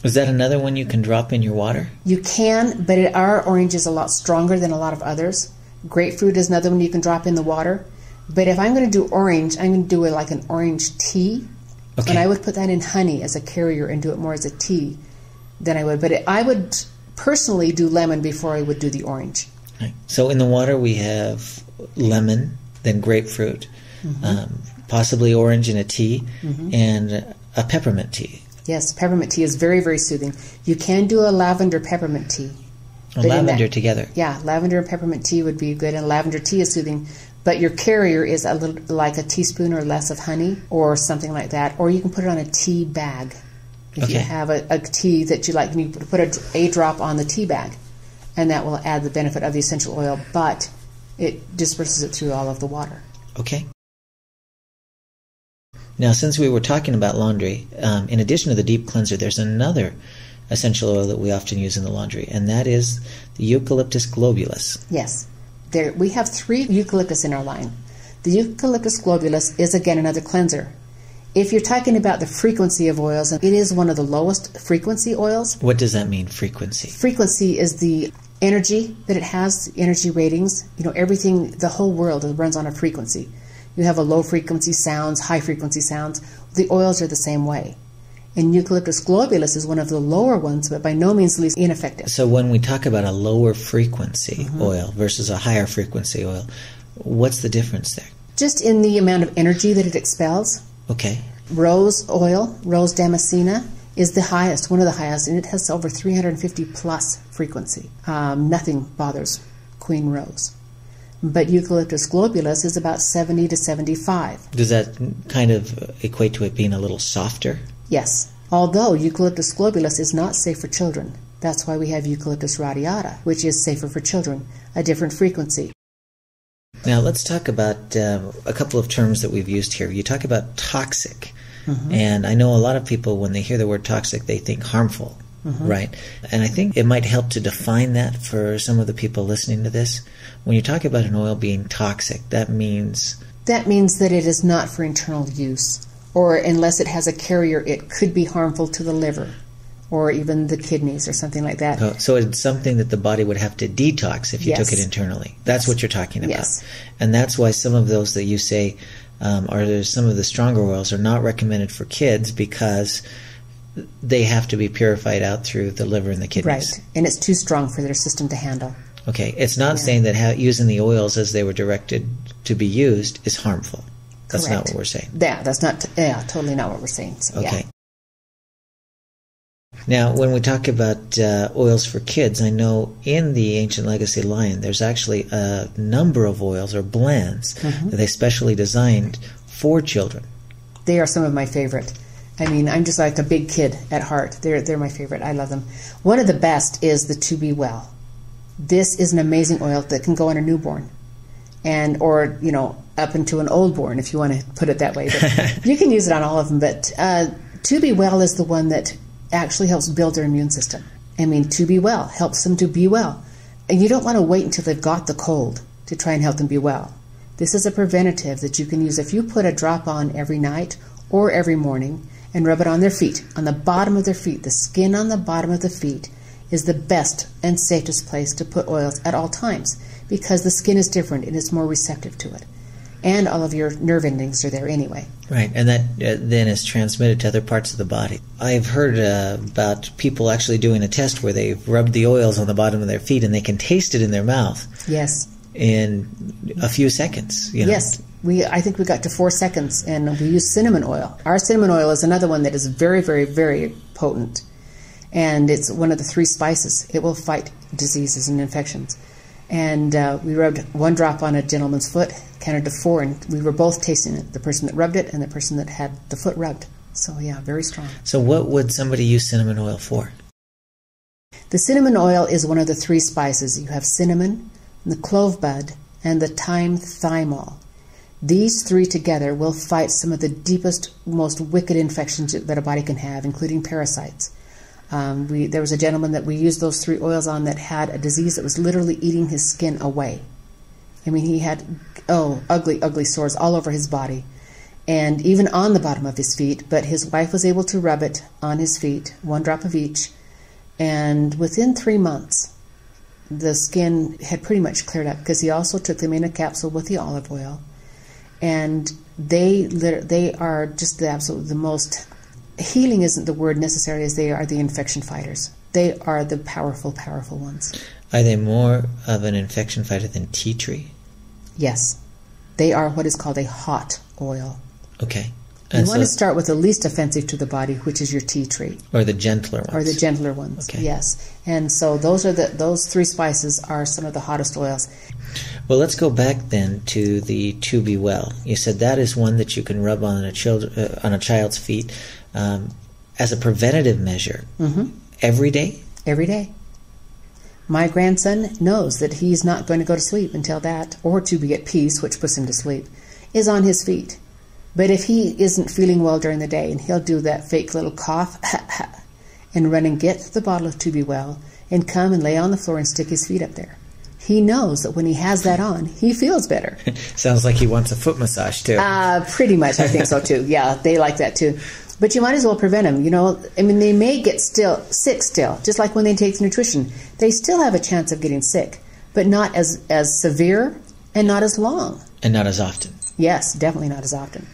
Is that another one you can drop in your water? You can, but it, our orange is a lot stronger than a lot of others. Grapefruit is another one you can drop in the water. But if I'm going to do orange, I'm going to do it like an orange tea, Okay. and I would put that in honey as a carrier and do it more as a tea than I would. But it, I would personally do lemon before I would do the orange. Right. So in the water we have lemon, then grapefruit, Mm-hmm. um, possibly orange in a tea, and a peppermint tea. Yes, peppermint tea is very, very soothing. You can do a lavender peppermint tea. In lavender that- together. Yeah, lavender and peppermint tea would be good, and lavender tea is soothing. But your carrier is a little like a teaspoon or less of honey, or something like that, or you can put it on a tea bag. If you have a, a tea that you like, you put a, a drop on the tea bag, and that will add the benefit of the essential oil, but it disperses it through all of the water. Okay. Now, since we were talking about laundry, um, in addition to the deep cleanser, there's another essential oil that we often use in the laundry, and that is the Eucalyptus globulus. Yes. There, we have three eucalyptus in our line. The eucalyptus globulus is again another cleanser. If you're talking about the frequency of oils, it is one of the lowest frequency oils. What does that mean, frequency? Frequency is the energy that it has, energy ratings. You know, everything, the whole world runs on a frequency. You have a low frequency sounds, high frequency sounds. The oils are the same way. And eucalyptus globulus is one of the lower ones, but by no means least ineffective. So, when we talk about a lower frequency Mm-hmm. oil versus a higher frequency oil, what's the difference there? Just in the amount of energy that it expels, Okay. Rose oil, Rose Damascena, is the highest, one of the highest, and it has over 350 plus frequency. Um, nothing bothers Queen Rose. But Eucalyptus globulus is about 70 to 75. Does that kind of equate to it being a little softer? Yes. Although Eucalyptus globulus is not safe for children. That's why we have Eucalyptus radiata, which is safer for children, a different frequency. Now, let's talk about uh, a couple of terms that we've used here. You talk about toxic, Mm-hmm. and I know a lot of people, when they hear the word toxic, they think harmful, mm-hmm. right? And I think it might help to define that for some of the people listening to this. When you talk about an oil being toxic, that means That means that it is not for internal use, or unless it has a carrier, it could be harmful to the liver or even the kidneys or something like that. oh, so it's something that the body would have to detox if you took it internally. That's what you're talking about, Yes. and that's why some of those that you say um, are some of the stronger oils are not recommended for kids because they have to be purified out through the liver and the kidneys. Right. And it's too strong for their system to handle. Okay, it's not saying that ha- using the oils as they were directed to be used is harmful. That's not what we're saying. Yeah, that's not, yeah, totally not what we're saying. So, Okay. yeah. Now, when we talk about uh, oils for kids, I know in the Ancient Legacy line, there's actually a number of oils or blends Mm-hmm. that they specially designed for children. They are some of my favorite. I mean, I'm just like a big kid at heart. They're, they're my favorite. I love them. One of the best is the To Be Well. This is an amazing oil that can go on a newborn and or you know up into an old born if you want to put it that way but you can use it on all of them but uh, to be well is the one that actually helps build their immune system. I mean to be well helps them to be well. And you don't want to wait until they've got the cold to try and help them be well. This is a preventative that you can use if you put a drop on every night or every morning and rub it on their feet. On the bottom of their feet the skin on the bottom of the feet is the best and safest place to put oils at all times because the skin is different and it's more receptive to it. And all of your nerve endings are there anyway. Right, and that uh, then is transmitted to other parts of the body. I've heard uh, about people actually doing a test where they rub the oils on the bottom of their feet and they can taste it in their mouth. Yes. In a few seconds. You know? Yes. We, I think we got to four seconds, and we use cinnamon oil. Our cinnamon oil is another one that is very, very, very potent, and it's one of the three spices. It will fight diseases and infections. And uh, we rubbed one drop on a gentleman's foot, counted to four, and we were both tasting it the person that rubbed it and the person that had the foot rubbed. So, yeah, very strong. So, what would somebody use cinnamon oil for? The cinnamon oil is one of the three spices. You have cinnamon, the clove bud, and the thyme thymol. These three together will fight some of the deepest, most wicked infections that a body can have, including parasites. Um, we, there was a gentleman that we used those three oils on that had a disease that was literally eating his skin away. I mean, he had, oh, ugly, ugly sores all over his body and even on the bottom of his feet. But his wife was able to rub it on his feet, one drop of each. And within three months, the skin had pretty much cleared up because he also took them in a capsule with the olive oil. And they, they are just the absolute, the most healing isn't the word necessary as they are the infection fighters. They are the powerful, powerful ones. Are they more of an infection fighter than tea tree? Yes. They are what is called a hot oil. Okay. And you so want to start with the least offensive to the body, which is your tea tree, or the gentler ones, or the gentler ones. Okay. Yes, and so those are the those three spices are some of the hottest oils. Well, let's go back then to the to be well. You said that is one that you can rub on a child uh, on a child's feet um, as a preventative measure mm-hmm. every day. Every day. My grandson knows that he's not going to go to sleep until that, or to be at peace, which puts him to sleep, is on his feet. But if he isn't feeling well during the day, and he'll do that fake little cough, and run and get the bottle of To Be Well, and come and lay on the floor and stick his feet up there. He knows that when he has that on, he feels better. Sounds like he wants a foot massage too. Uh, pretty much, I think so too. Yeah, they like that too. But you might as well prevent them. You know, I mean, they may get still sick still, just like when they take nutrition. They still have a chance of getting sick, but not as as severe and not as long. And not as often. Yes, definitely not as often.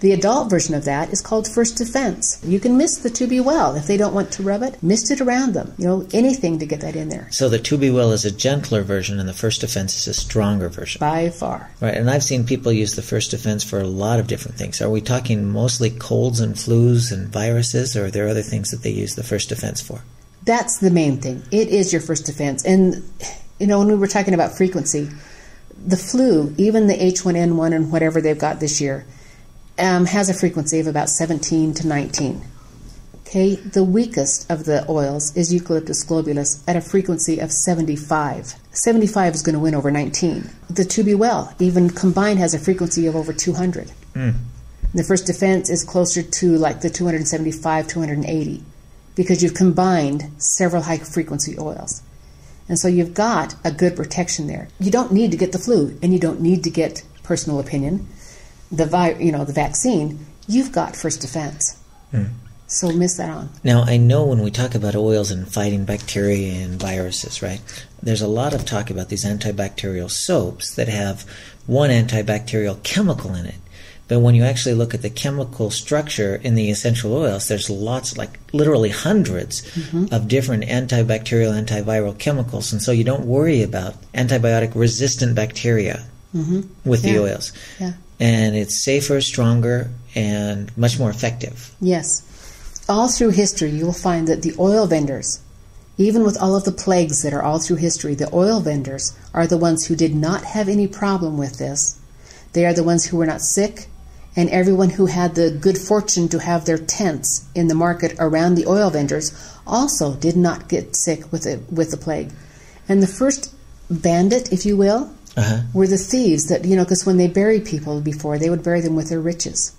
The adult version of that is called first defense. You can mist the to be well if they don't want to rub it. Mist it around them. You know, anything to get that in there. So the to be well is a gentler version, and the first defense is a stronger version. By far. Right, and I've seen people use the first defense for a lot of different things. Are we talking mostly colds and flus and viruses, or are there other things that they use the first defense for? That's the main thing. It is your first defense, and you know when we were talking about frequency, the flu, even the H1N1 and whatever they've got this year um, has a frequency of about 17 to 19. Okay, the weakest of the oils is Eucalyptus globulus at a frequency of 75. 75 is going to win over 19. The To Be Well, even combined, has a frequency of over 200. Mm. The first defense is closer to like the 275, 280, because you've combined several high frequency oils. And so you've got a good protection there. You don't need to get the flu, and you don't need to get personal opinion the vi- you know the vaccine, you've got first defense. Mm. So miss that on. Now I know when we talk about oils and fighting bacteria and viruses, right? There's a lot of talk about these antibacterial soaps that have one antibacterial chemical in it. But when you actually look at the chemical structure in the essential oils, there's lots, like literally 100s mm-hmm. of different antibacterial, antiviral chemicals. And so you don't worry about antibiotic resistant bacteria mm-hmm. with yeah. the oils. Yeah and it's safer, stronger, and much more effective. Yes. All through history, you will find that the oil vendors, even with all of the plagues that are all through history, the oil vendors are the ones who did not have any problem with this. They are the ones who were not sick, and everyone who had the good fortune to have their tents in the market around the oil vendors also did not get sick with it with the plague. And the first bandit, if you will, uh-huh. were the thieves that, you know, because when they buried people before, they would bury them with their riches.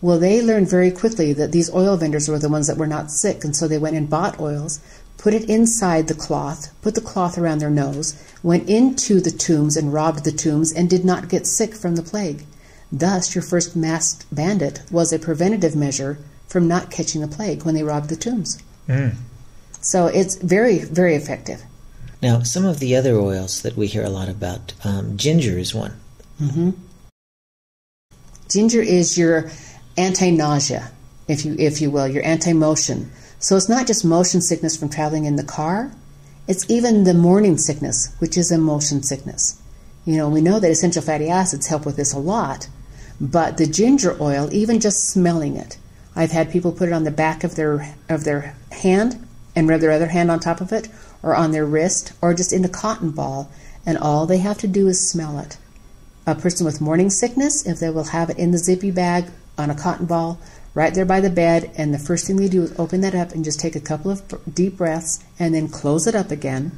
Well, they learned very quickly that these oil vendors were the ones that were not sick, and so they went and bought oils, put it inside the cloth, put the cloth around their nose, went into the tombs and robbed the tombs, and did not get sick from the plague. Thus, your first masked bandit was a preventative measure from not catching the plague when they robbed the tombs. Mm. So it's very, very effective. Now, some of the other oils that we hear a lot about, um, ginger is one. Mm-hmm. Ginger is your anti-nausea, if you if you will, your anti-motion. So it's not just motion sickness from traveling in the car; it's even the morning sickness, which is a motion sickness. You know, we know that essential fatty acids help with this a lot, but the ginger oil, even just smelling it, I've had people put it on the back of their of their hand and rub their other hand on top of it, or on their wrist, or just in a cotton ball, and all they have to do is smell it. A person with morning sickness, if they will have it in the zippy bag on a cotton ball, right there by the bed, and the first thing they do is open that up and just take a couple of deep breaths and then close it up again,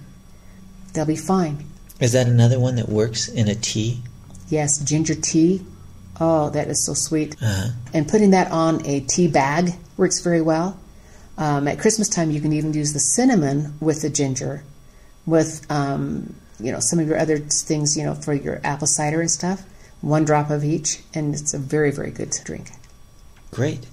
they'll be fine. Is that another one that works in a tea? Yes, ginger tea. Oh, that is so sweet. Uh-huh. And putting that on a tea bag works very well. Um, at Christmas time, you can even use the cinnamon with the ginger, with um, you know some of your other things, you know, for your apple cider and stuff. One drop of each, and it's a very very good drink. Great.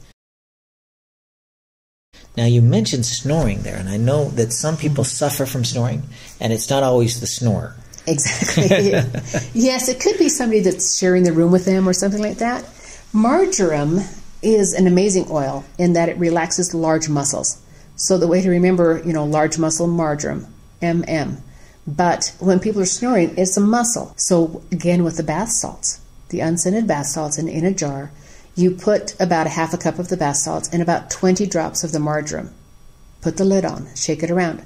Now you mentioned snoring there, and I know that some people suffer from snoring, and it's not always the snorer. Exactly. yes, it could be somebody that's sharing the room with them or something like that. Marjoram is an amazing oil in that it relaxes large muscles. So the way to remember, you know, large muscle marjoram, MM. But when people are snoring, it's a muscle. So again, with the bath salts, the unscented bath salts in, in a jar, you put about a half a cup of the bath salts and about 20 drops of the marjoram. Put the lid on, shake it around.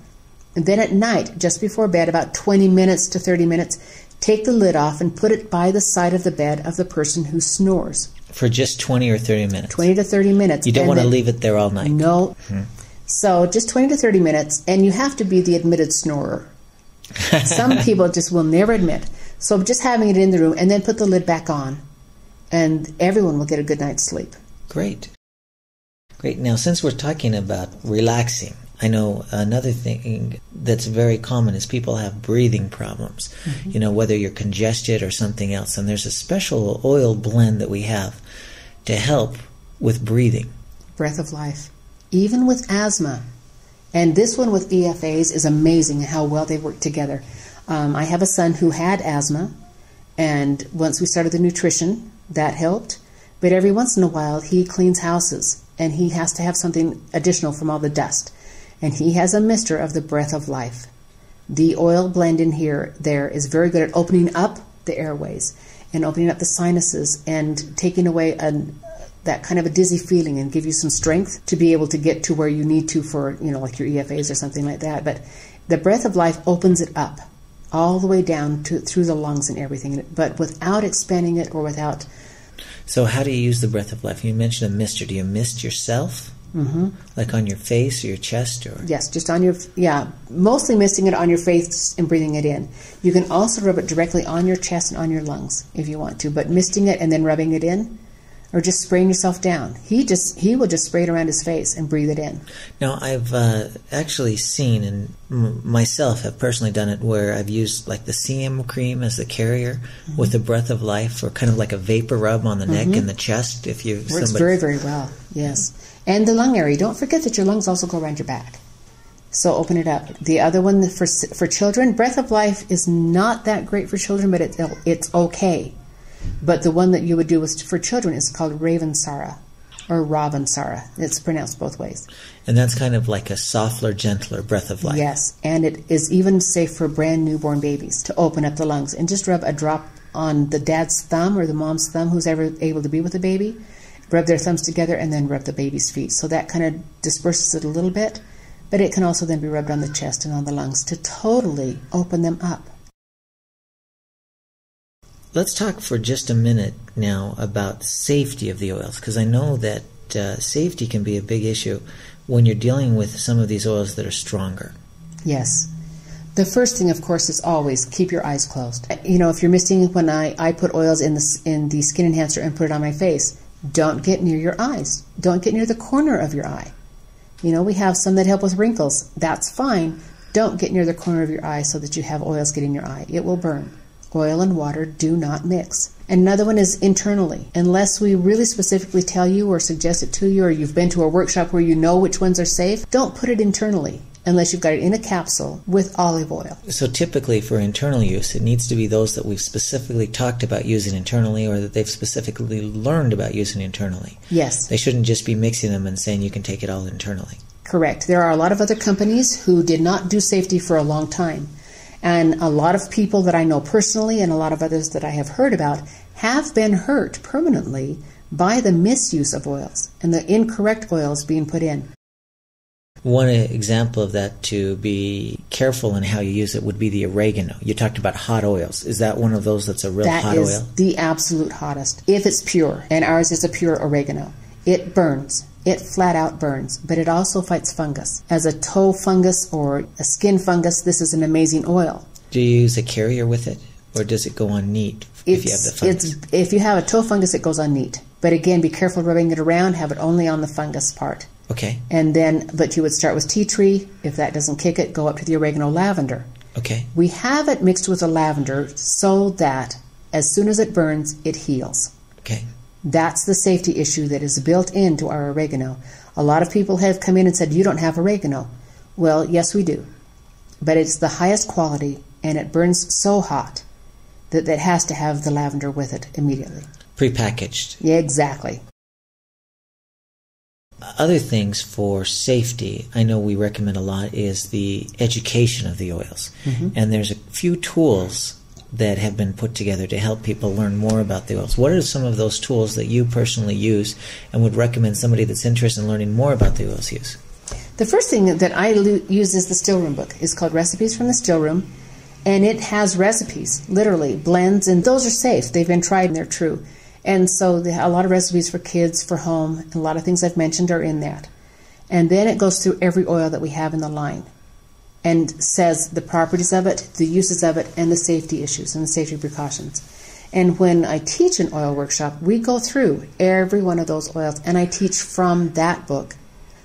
And then at night, just before bed, about 20 minutes to 30 minutes, take the lid off and put it by the side of the bed of the person who snores. For just 20 or 30 minutes? 20 to 30 minutes. You don't want to leave it there all night? No. Hmm. So just 20 to 30 minutes, and you have to be the admitted snorer. Some people just will never admit. So just having it in the room and then put the lid back on, and everyone will get a good night's sleep. Great. Great. Now, since we're talking about relaxing, I know another thing that's very common is people have breathing problems, mm-hmm. you know, whether you're congested or something else. And there's a special oil blend that we have to help with breathing. Breath of life. Even with asthma. And this one with EFAs is amazing how well they work together. Um, I have a son who had asthma, and once we started the nutrition, that helped. But every once in a while, he cleans houses, and he has to have something additional from all the dust. And he has a mister of the breath of life. The oil blend in here, there, is very good at opening up the airways and opening up the sinuses and taking away an, that kind of a dizzy feeling and give you some strength to be able to get to where you need to for, you know, like your EFAs or something like that. But the breath of life opens it up all the way down to through the lungs and everything, but without expanding it or without. So, how do you use the breath of life? You mentioned a mister. Do you mist yourself? Mm-hmm. Like on your face or your chest, or yes, just on your yeah, mostly misting it on your face and breathing it in. You can also rub it directly on your chest and on your lungs if you want to, but misting it and then rubbing it in or just spraying yourself down. He just he will just spray it around his face and breathe it in. Now I've uh, actually seen and m- myself have personally done it where I've used like the CM cream as the carrier mm-hmm. with the breath of life, or kind of like a vapor rub on the mm-hmm. neck and the chest. If you works somebody... very very well, yes. And the lung area. Don't forget that your lungs also go around your back. So open it up. The other one for for children, breath of life is not that great for children, but it, it's okay but the one that you would do with, for children is called Ravensara or Ravensara. It's pronounced both ways. And that's kind of like a softer, gentler breath of life. Yes, and it is even safe for brand newborn babies to open up the lungs and just rub a drop on the dad's thumb or the mom's thumb, who's ever able to be with the baby. Rub their thumbs together and then rub the baby's feet. So that kind of disperses it a little bit, but it can also then be rubbed on the chest and on the lungs to totally open them up. Let's talk for just a minute now about safety of the oils, because I know that uh, safety can be a big issue when you're dealing with some of these oils that are stronger. Yes. The first thing, of course, is always keep your eyes closed. You know, if you're missing when I, I put oils in the, in the skin enhancer and put it on my face, don't get near your eyes. Don't get near the corner of your eye. You know, we have some that help with wrinkles. That's fine. Don't get near the corner of your eye so that you have oils get in your eye. It will burn. Oil and water do not mix. And another one is internally. Unless we really specifically tell you or suggest it to you, or you've been to a workshop where you know which ones are safe, don't put it internally. unless you've got it in a capsule with olive oil. So typically for internal use, it needs to be those that we've specifically talked about using internally or that they've specifically learned about using internally. Yes. They shouldn't just be mixing them and saying you can take it all internally. Correct. There are a lot of other companies who did not do safety for a long time. And a lot of people that I know personally and a lot of others that I have heard about have been hurt permanently by the misuse of oils and the incorrect oils being put in. One example of that to be careful in how you use it would be the oregano. You talked about hot oils. Is that one of those that's a real That hot is oil? the absolute hottest. If it's pure, and ours is a pure oregano, it burns. It flat out burns, but it also fights fungus. As a toe fungus or a skin fungus, this is an amazing oil. Do you use a carrier with it, or does it go on neat if you have the fungus? it's if you have a toe fungus, it goes on neat. But again, be careful rubbing it around. Have it only on the fungus part. Okay, And then, but you would start with tea tree. If that doesn't kick it, go up to the oregano lavender. okay, We have it mixed with the lavender so that as soon as it burns, it heals. okay. That's the safety issue that is built into our oregano. A lot of people have come in and said, You don't have oregano. Well, yes, we do. But it's the highest quality and it burns so hot that it has to have the lavender with it immediately. Prepackaged. Yeah, exactly. Other things for safety, I know we recommend a lot, is the education of the oils. Mm-hmm. And there's a few tools that have been put together to help people learn more about the oils. What are some of those tools that you personally use and would recommend somebody that's interested in learning more about the oils use? The first thing that I lo- use is the still room book. It's called Recipes from the Still Room, and it has recipes, literally blends, and those are safe. They've been tried and they're true. And so a lot of recipes for kids, for home, and a lot of things I've mentioned are in that. And then it goes through every oil that we have in the line and says the properties of it, the uses of it, and the safety issues and the safety precautions. And when I teach an oil workshop, we go through every one of those oils and I teach from that book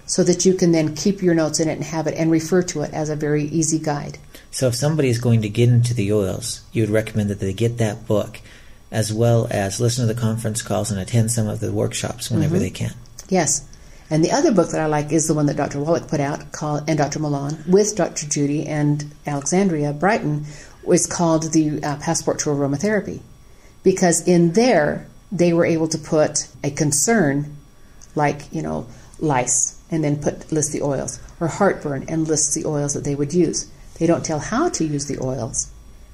so that you can then keep your notes in it and have it and refer to it as a very easy guide. So if somebody is going to get into the oils, you would recommend that they get that book as well as listen to the conference calls and attend some of the workshops whenever mm-hmm. they can. Yes. And the other book that I like is the one that Dr. Wallach put out called and Dr. Ma Lan with Dr. Judy and Alexandria Brighton was called the uh, Passport to Aromatherapy. Because in there they were able to put a concern like, you know, lice and then put list the oils or heartburn and list the oils that they would use. They don't tell how to use the oils.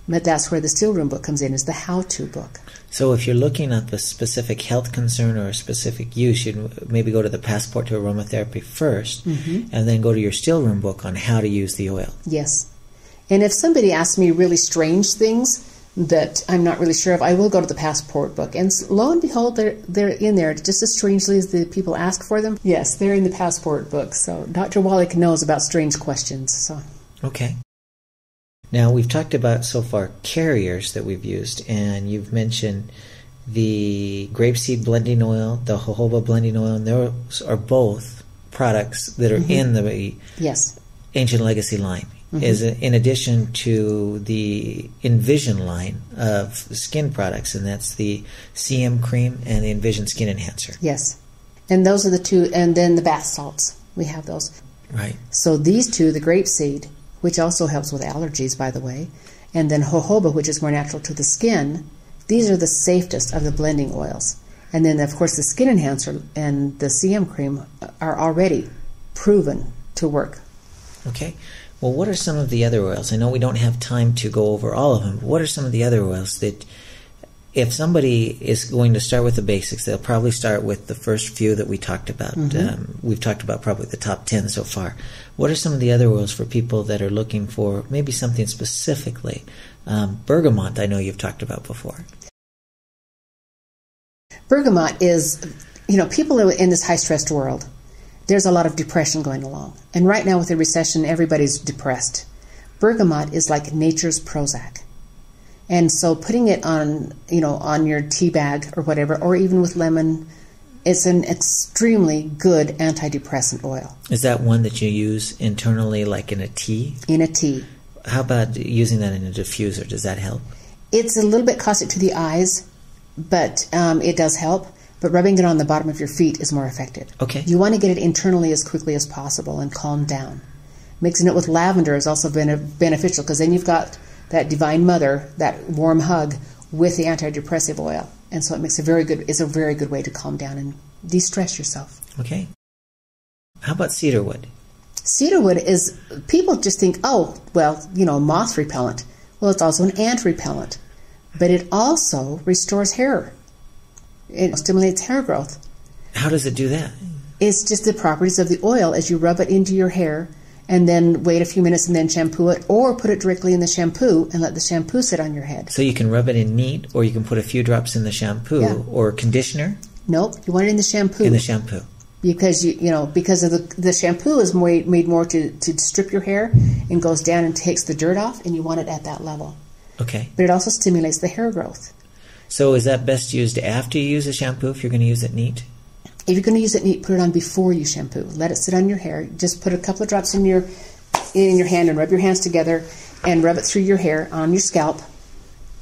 But that's where the still room book comes in is the how to book. So if you're looking at the specific health concern or a specific use, you'd maybe go to the Passport to Aromatherapy 1st mm-hmm. and then go to your still room book on how to use the oil. Yes. And if somebody asks me really strange things that I'm not really sure of, I will go to the passport book. And lo and behold, they're, they're in there just as strangely as the people ask for them. Yes, they're in the passport book. So Dr. Wallach knows about strange questions. So Okay. Now we've talked about so far carriers that we've used, and you've mentioned the grapeseed blending oil, the jojoba blending oil, and those are both products that are mm-hmm. in the yes, Ancient Legacy line. Mm-hmm. Is in addition to the Envision line of skin products, and that's the CM cream and the Envision Skin Enhancer. yes. And those are the two, and then the bath salts. We have those. Right. So these two, the grapeseed, which also helps with allergies, by the way, and then jojoba, which is more natural to the skin, these are the safest of the blending oils. And then, of course, the skin enhancer and the CM cream are already proven to work. Okay. Well, what are some of the other oils? I know we don't have time to go over all of them. But what are some of the other oils that, if somebody is going to start with the basics, they'll probably start with the first few that we talked about. Um, we've talked about probably the top 10 so far. What are some of the other oils for people that are looking for maybe something specifically? Um, bergamot, I know you've talked about before. Bergamot is, you know, people are in this high stressed world. There's a lot of depression going along. And right now, with the recession, everybody's depressed. Bergamot is like nature's Prozac. And so putting it on, you know, on your tea bag or whatever, or even with lemon, it's an extremely good antidepressant oil Is that one that you use internally, like in a tea? in a tea. How about using that in a diffuser? Does that help? It's a little bit caustic to the eyes, but um, it does help. But rubbing it on the bottom of your feet is more effective. Okay. You want to get it internally as quickly as possible and calm down. Mixing it with lavender is also bene- beneficial because then you've got that divine mother, that warm hug with the antidepressive oil, and so it makes a very good is a very good way to calm down and de-stress yourself. Okay. How about cedarwood? Cedarwood is people just think, oh, well, you know, moth repellent. Well, it's also an ant repellent, but it also restores hair. It stimulates hair growth. How does it do that? It's just the properties of the oil as you rub it into your hair and then wait a few minutes and then shampoo it, or put it directly in the shampoo and let the shampoo sit on your head. So you can rub it in neat, or you can put a few drops in the shampoo Yeah. or conditioner Nope, you want it in the shampoo. in the shampoo. because you you know because of the the shampoo is more, made more to, to strip your hair and goes down and takes the dirt off and you want it at that level Okay. but it also stimulates the hair growth So is that best used after you use the shampoo if you're going to use it neat? If you're going to use it neat put it on before you shampoo let it sit on your hair just put a couple of drops in your in your hand and rub your hands together and rub it through your hair on your scalp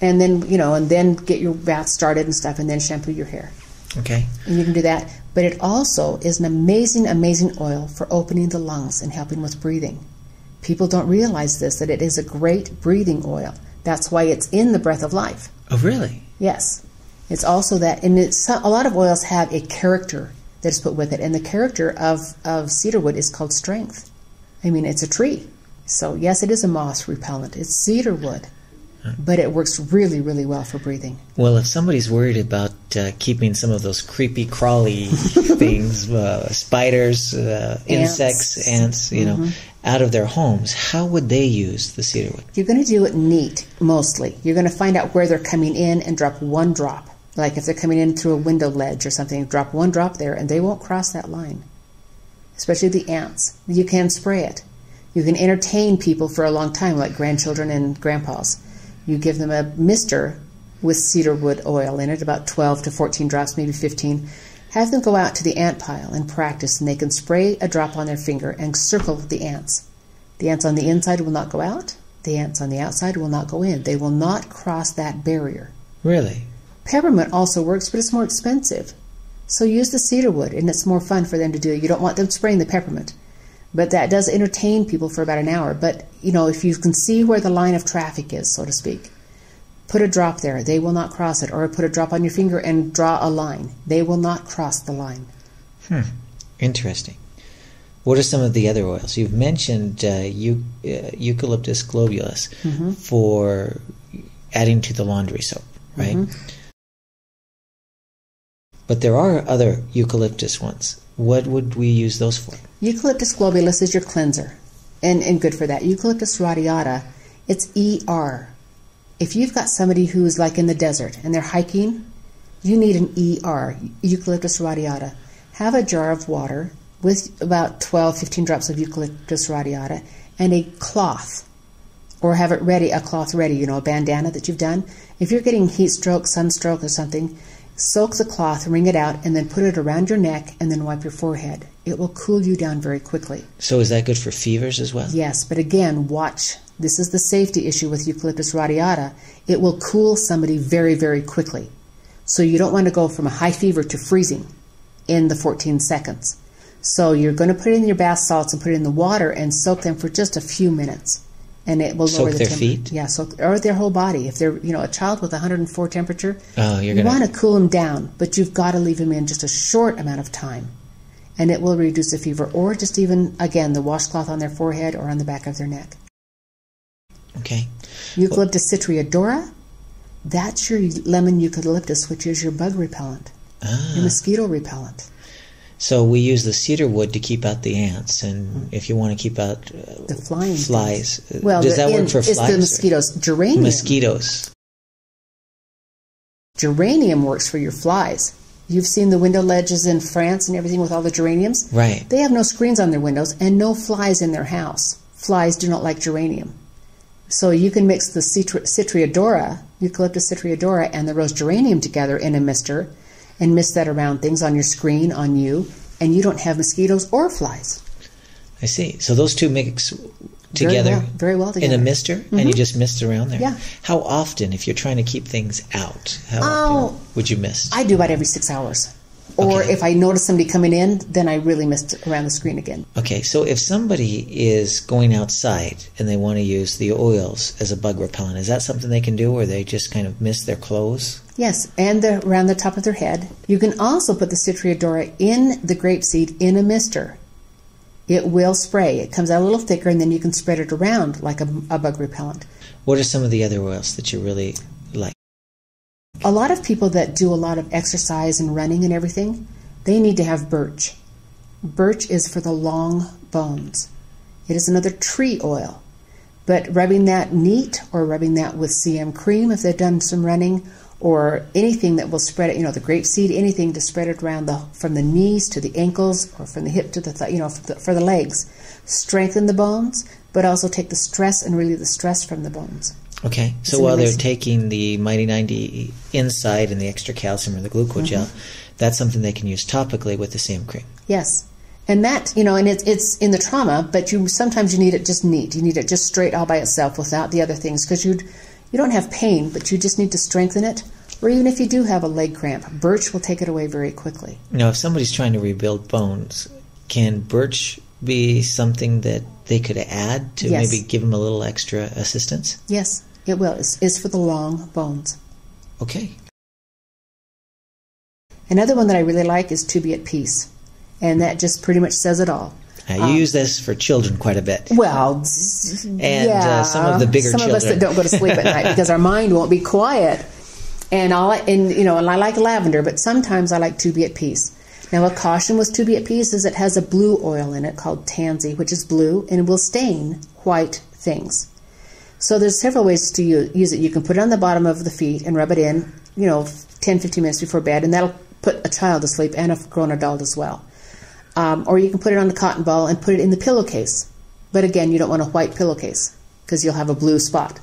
and then you know and then get your bath started and stuff and then shampoo your hair Okay. and you can do that. But it also is an amazing, amazing oil for opening the lungs and helping with breathing. People don't realize this that it is a great breathing oil. That's why it's in the breath of life. Oh, really? Yes, it's also that, and it's, a lot of oils have a character that is put with it, and the character of of cedarwood is called strength. I mean, it's a tree, so yes, it is a moss repellent. It's cedarwood, but it works really, really well for breathing. Well, if somebody's worried about uh, keeping some of those creepy, crawly things, uh, spiders, uh, insects, ants, you know, out of their homes, how would they use the cedarwood? You're going to do it neat, mostly. You're going to find out where they're coming in and drop one drop. Like if they're coming in through a window ledge or something, drop one drop there and they won't cross that line. Especially the ants. You can spray it. You can entertain people for a long time, like grandchildren and grandpas. You give them a mister with cedarwood oil in it, about 12 to 14 drops, maybe 15. Have them go out to the ant pile and practice, and they can spray a drop on their finger and circle the ants. The ants on the inside will not go out. The ants on the outside will not go in. They will not cross that barrier. Really? Peppermint also works, but it's more expensive. So use the cedarwood, and it's more fun for them to do. You don't want them spraying the peppermint. But that does entertain people for about an hour. But, you know, if you can see where the line of traffic is, so to speak, put a drop there. They will not cross it. Or put a drop on your finger and draw a line. They will not cross the line. Hmm. Interesting. What are some of the other oils? You've mentioned uh, eu- uh, eucalyptus globulus for adding to the laundry soap, right? But there are other eucalyptus ones. What would we use those for? Eucalyptus globulus is your cleanser, and, and good for that. Eucalyptus radiata, it's ER. If you've got somebody who's like in the desert and they're hiking, you need an ER, Eucalyptus radiata. Have a jar of water with about 12, 15 drops of Eucalyptus radiata and a cloth, or have it ready, a cloth ready, you know, a bandana that you've done. If you're getting heat stroke, sunstroke, or something, soak the cloth, wring it out, and then put it around your neck and then wipe your forehead. It will cool you down very quickly. So is that good for fevers as well? Yes, but again, watch. This is the safety issue with Eucalyptus radiata. It will cool somebody very, very quickly. So you don't want to go from a high fever to freezing in the 14 seconds. So you're going to put it in your bath salts and put it in the water and soak them for just a few minutes. And it will Soak lower the their temp- feet? Yeah, soak or their whole body. If they're, you know, a child with 104 temperature, Oh, you're you gonna. want to cool them down, but you've got to leave them in just a short amount of time. And it will reduce the fever, or just even, again, the washcloth on their forehead or on the back of their neck. Okay. Eucalyptus citriodora, that's your lemon eucalyptus, which is your bug repellent, Ah. your mosquito repellent. So we use the cedar wood to keep out the ants, and if you want to keep out uh, The flying flies, uh, Well, does that in- work for it's flies? the or- mosquitoes. Geranium. Mosquitoes. Geranium works for your flies. You've seen the window ledges in France and everything with all the geraniums. Right. They have no screens on their windows and no flies in their house. Flies do not like geranium. So you can mix the citri- citriodora, eucalyptus citriodora, and the rose geranium together in a mister and mist that around things on your screen, on you, and you don't have mosquitoes or flies. I see. So those two mix Very together well- very well in together. Mm-hmm. a mister, and you just mist around there. Yeah. How often, if you're trying to keep things out, how Oh, often would you mist? I do about every six hours. Or Okay. if I notice somebody coming in, then I really missed around the screen again. Okay, so if somebody is going outside and they want to use the oils as a bug repellent, is that something they can do or they just kind of miss their clothes? Yes, and the, around the top of their head. You can also put the Citriodora in the grapeseed in a mister. It will spray. It comes out a little thicker, and then you can spread it around like a, a bug repellent. What are some of the other oils that you really like? A lot of people that do a lot of exercise and running and everything, they need to have birch. Birch is for the long bones. It is another tree oil. But rubbing that neat or rubbing that with CM cream if they've done some running or anything that will spread it, you know, the grape seed, anything to spread it around the from the knees to the ankles or from the hip to the th- you know for the, for the legs. Strengthen the bones, but also take the stress and relieve the stress from the bones. Okay, so while they're taking the Mighty 90 inside and the extra calcium or the glucogel, mm-hmm. that's something they can use topically with the same cream. Yes. And that, you know, and it's it's in the trauma, but you sometimes you need it just neat. You need it just straight all by itself without the other things because you you don't have pain, but you just need to strengthen it. Or even if you do have a leg cramp, birch will take it away very quickly. Now, if somebody's trying to rebuild bones, can birch be something that they could add to Yes. maybe give them a little extra assistance? Yes, it will. It's, it's for the long bones. Okay. Another one that I really like is to be at peace, and that just pretty much says it all. Now, you use this for children quite a bit. Well, And yeah, uh, some of the bigger some children. of us that don't go to sleep at night because our mind won't be quiet. And all and you know, and I like lavender, but sometimes I like to be at peace. Now, a caution with to be at peace is it has a blue oil in it called tansy, which is blue and will stain white things. So there's several ways to use it. You can put it on the bottom of the feet and rub it in, you know, 10, 15 minutes before bed, and that'll put a child to sleep and a grown adult as well. Um, or you can put it on a cotton ball and put it in the pillowcase. But again, you don't want a white pillowcase because you'll have a blue spot.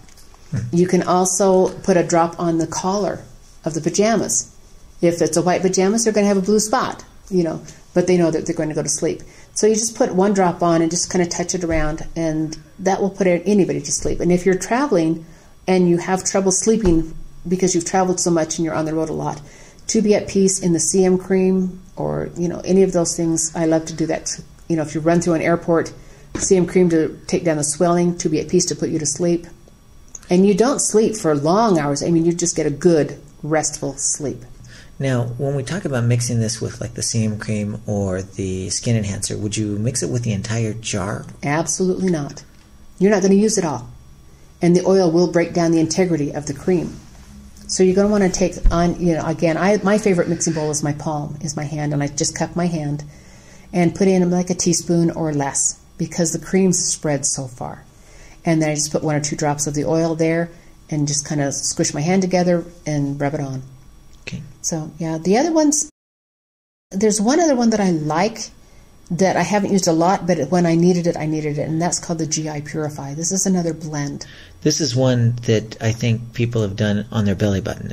You can also put a drop on the collar of the pajamas. If it's a white pajamas, they're going to have a blue spot, you know, but they know that they're going to go to sleep. So you just put one drop on and just kind of touch it around, and that will put anybody to sleep. And if you're traveling and you have trouble sleeping because you've traveled so much and you're on the road a lot, to be at peace in the CM cream or you know any of those things, I love to do that. You know, if you run through an airport, CM cream to take down the swelling, to be at peace to put you to sleep. And you don't sleep for long hours. I mean, you just get a good, restful sleep. Now, when we talk about mixing this with like the CM cream or the skin enhancer, would you mix it with the entire jar? Absolutely not. You're not going to use it all. And the oil will break down the integrity of the cream. So you're going to want to take on, you know, again, I, my favorite mixing bowl is my palm, is my hand, and I just cup my hand and put in like a teaspoon or less because the cream spreads so far. And then I just put one or two drops of the oil there and just kind of squish my hand together and rub it on. Okay. So yeah, the other ones. There's one other one that I like that I haven't used a lot, but when I needed it, I needed it, and that's called the GI Purify. This is another blend. This is one that I think people have done on their belly button.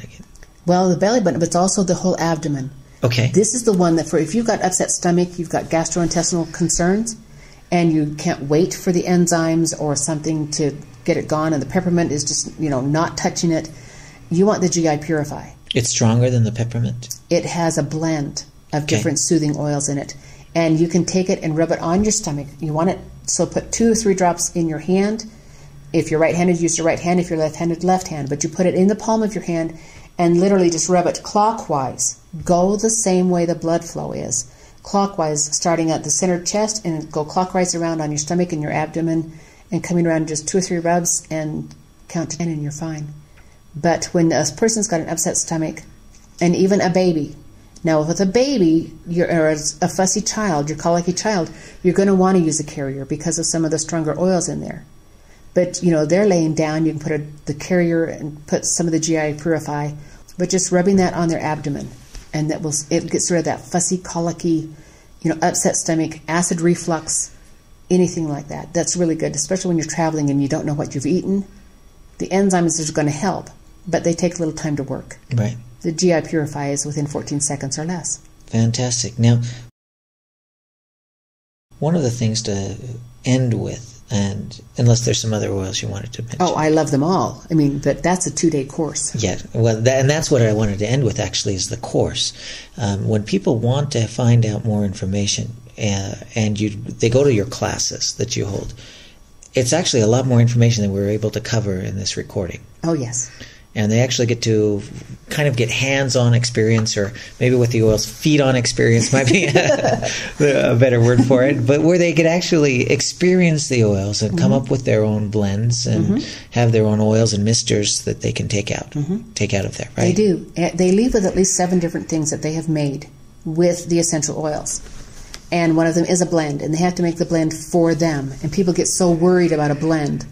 Well, the belly button, but it's also the whole abdomen. Okay. This is the one that for if you've got upset stomach, you've got gastrointestinal concerns, and you can't wait for the enzymes or something to get it gone, and the peppermint is just you know not touching it. You want the GI Purify. It's stronger than the peppermint. It has a blend of Okay. different soothing oils in it, and you can take it and rub it on your stomach. You want it so put two or three drops in your hand. If you're right-handed, use your right hand. If you're left-handed, left hand. But you put it in the palm of your hand and literally just rub it clockwise. Go the same way the blood flow is. Clockwise, starting at the center chest and go clockwise around on your stomach and your abdomen and coming around just two or three rubs and count to ten and you're fine. But when a person's got an upset stomach and even a baby, now with a baby or a fussy child, your colicky child, you're going to want to use a carrier because of some of the stronger oils in there. But you know they're laying down. You can put a, the carrier and put some of the GI Purify, but just rubbing that on their abdomen, and that will it gets rid of that fussy, colicky, you know, upset stomach, acid reflux, anything like that. That's really good, especially when you're traveling and you don't know what you've eaten. The enzymes are going to help, but they take a little time to work. Right. The GI Purify is within 14 seconds or less. Fantastic. Now, one of the things to end with and unless there's some other oils you wanted to mention. Oh, I love them all. I mean, but that's a two day course. Yeah, well, that, and that's what I wanted to end with actually is the course. Um, when people want to find out more information, uh, and you they go to your classes that you hold, it's actually a lot more information than we were able to cover in this recording. Oh yes and they actually get to kind of get hands-on experience or maybe with the oils feed-on experience might be a, better word for it but where they could actually experience the oils and come mm-hmm. up with their own blends and mm-hmm. have their own oils and misters that they can take out mm-hmm. take out of there right they do they leave with at least seven different things that they have made with the essential oils and one of them is a blend and they have to make the blend for them and people get so worried about a blend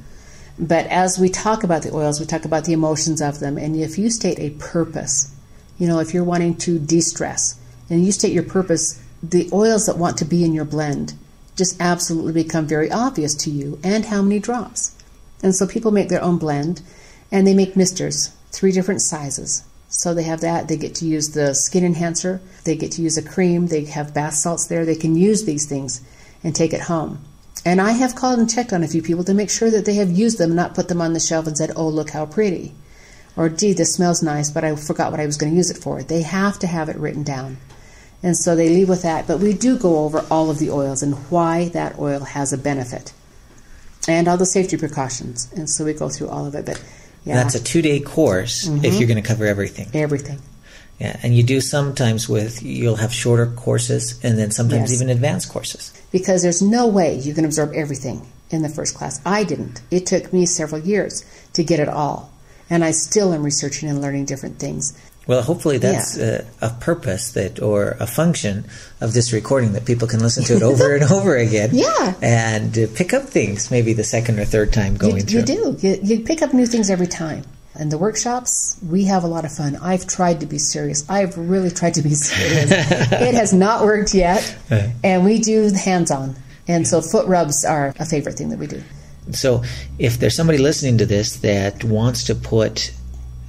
but as we talk about the oils, we talk about the emotions of them. And if you state a purpose, you know, if you're wanting to de stress and you state your purpose, the oils that want to be in your blend just absolutely become very obvious to you and how many drops. And so people make their own blend and they make misters, three different sizes. So they have that. They get to use the skin enhancer. They get to use a cream. They have bath salts there. They can use these things and take it home. And I have called and checked on a few people to make sure that they have used them, not put them on the shelf and said, oh, look how pretty. Or, gee, this smells nice, but I forgot what I was going to use it for. They have to have it written down. And so they leave with that. But we do go over all of the oils and why that oil has a benefit and all the safety precautions. And so we go through all of it. But yeah. That's a two day course mm-hmm. if you're going to cover everything. Everything. Yeah, and you do sometimes with you'll have shorter courses and then sometimes yes. even advanced courses. Because there's no way you can absorb everything in the first class. I didn't. It took me several years to get it all. And I still am researching and learning different things. Well, hopefully that's yeah. a, a, purpose that or a function of this recording that people can listen to it over and over again. Yeah. And uh, pick up things maybe the second or third time going you, through. You do. You, you pick up new things every time. And the workshops, we have a lot of fun. I've tried to be serious. I've really tried to be serious. it has not worked yet. And we do hands on. And so foot rubs are a favorite thing that we do. So if there's somebody listening to this that wants to put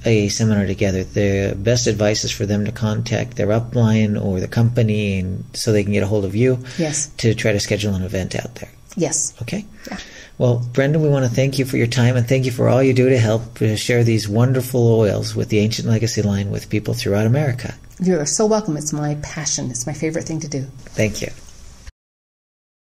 a seminar together, the best advice is for them to contact their upline or the company and so they can get a hold of you yes. to try to schedule an event out there. Yes. Okay. Yeah. Well, Brendan, we want to thank you for your time and thank you for all you do to help uh, share these wonderful oils with the Ancient Legacy line with people throughout America. You're so welcome. It's my passion. It's my favorite thing to do. Thank you.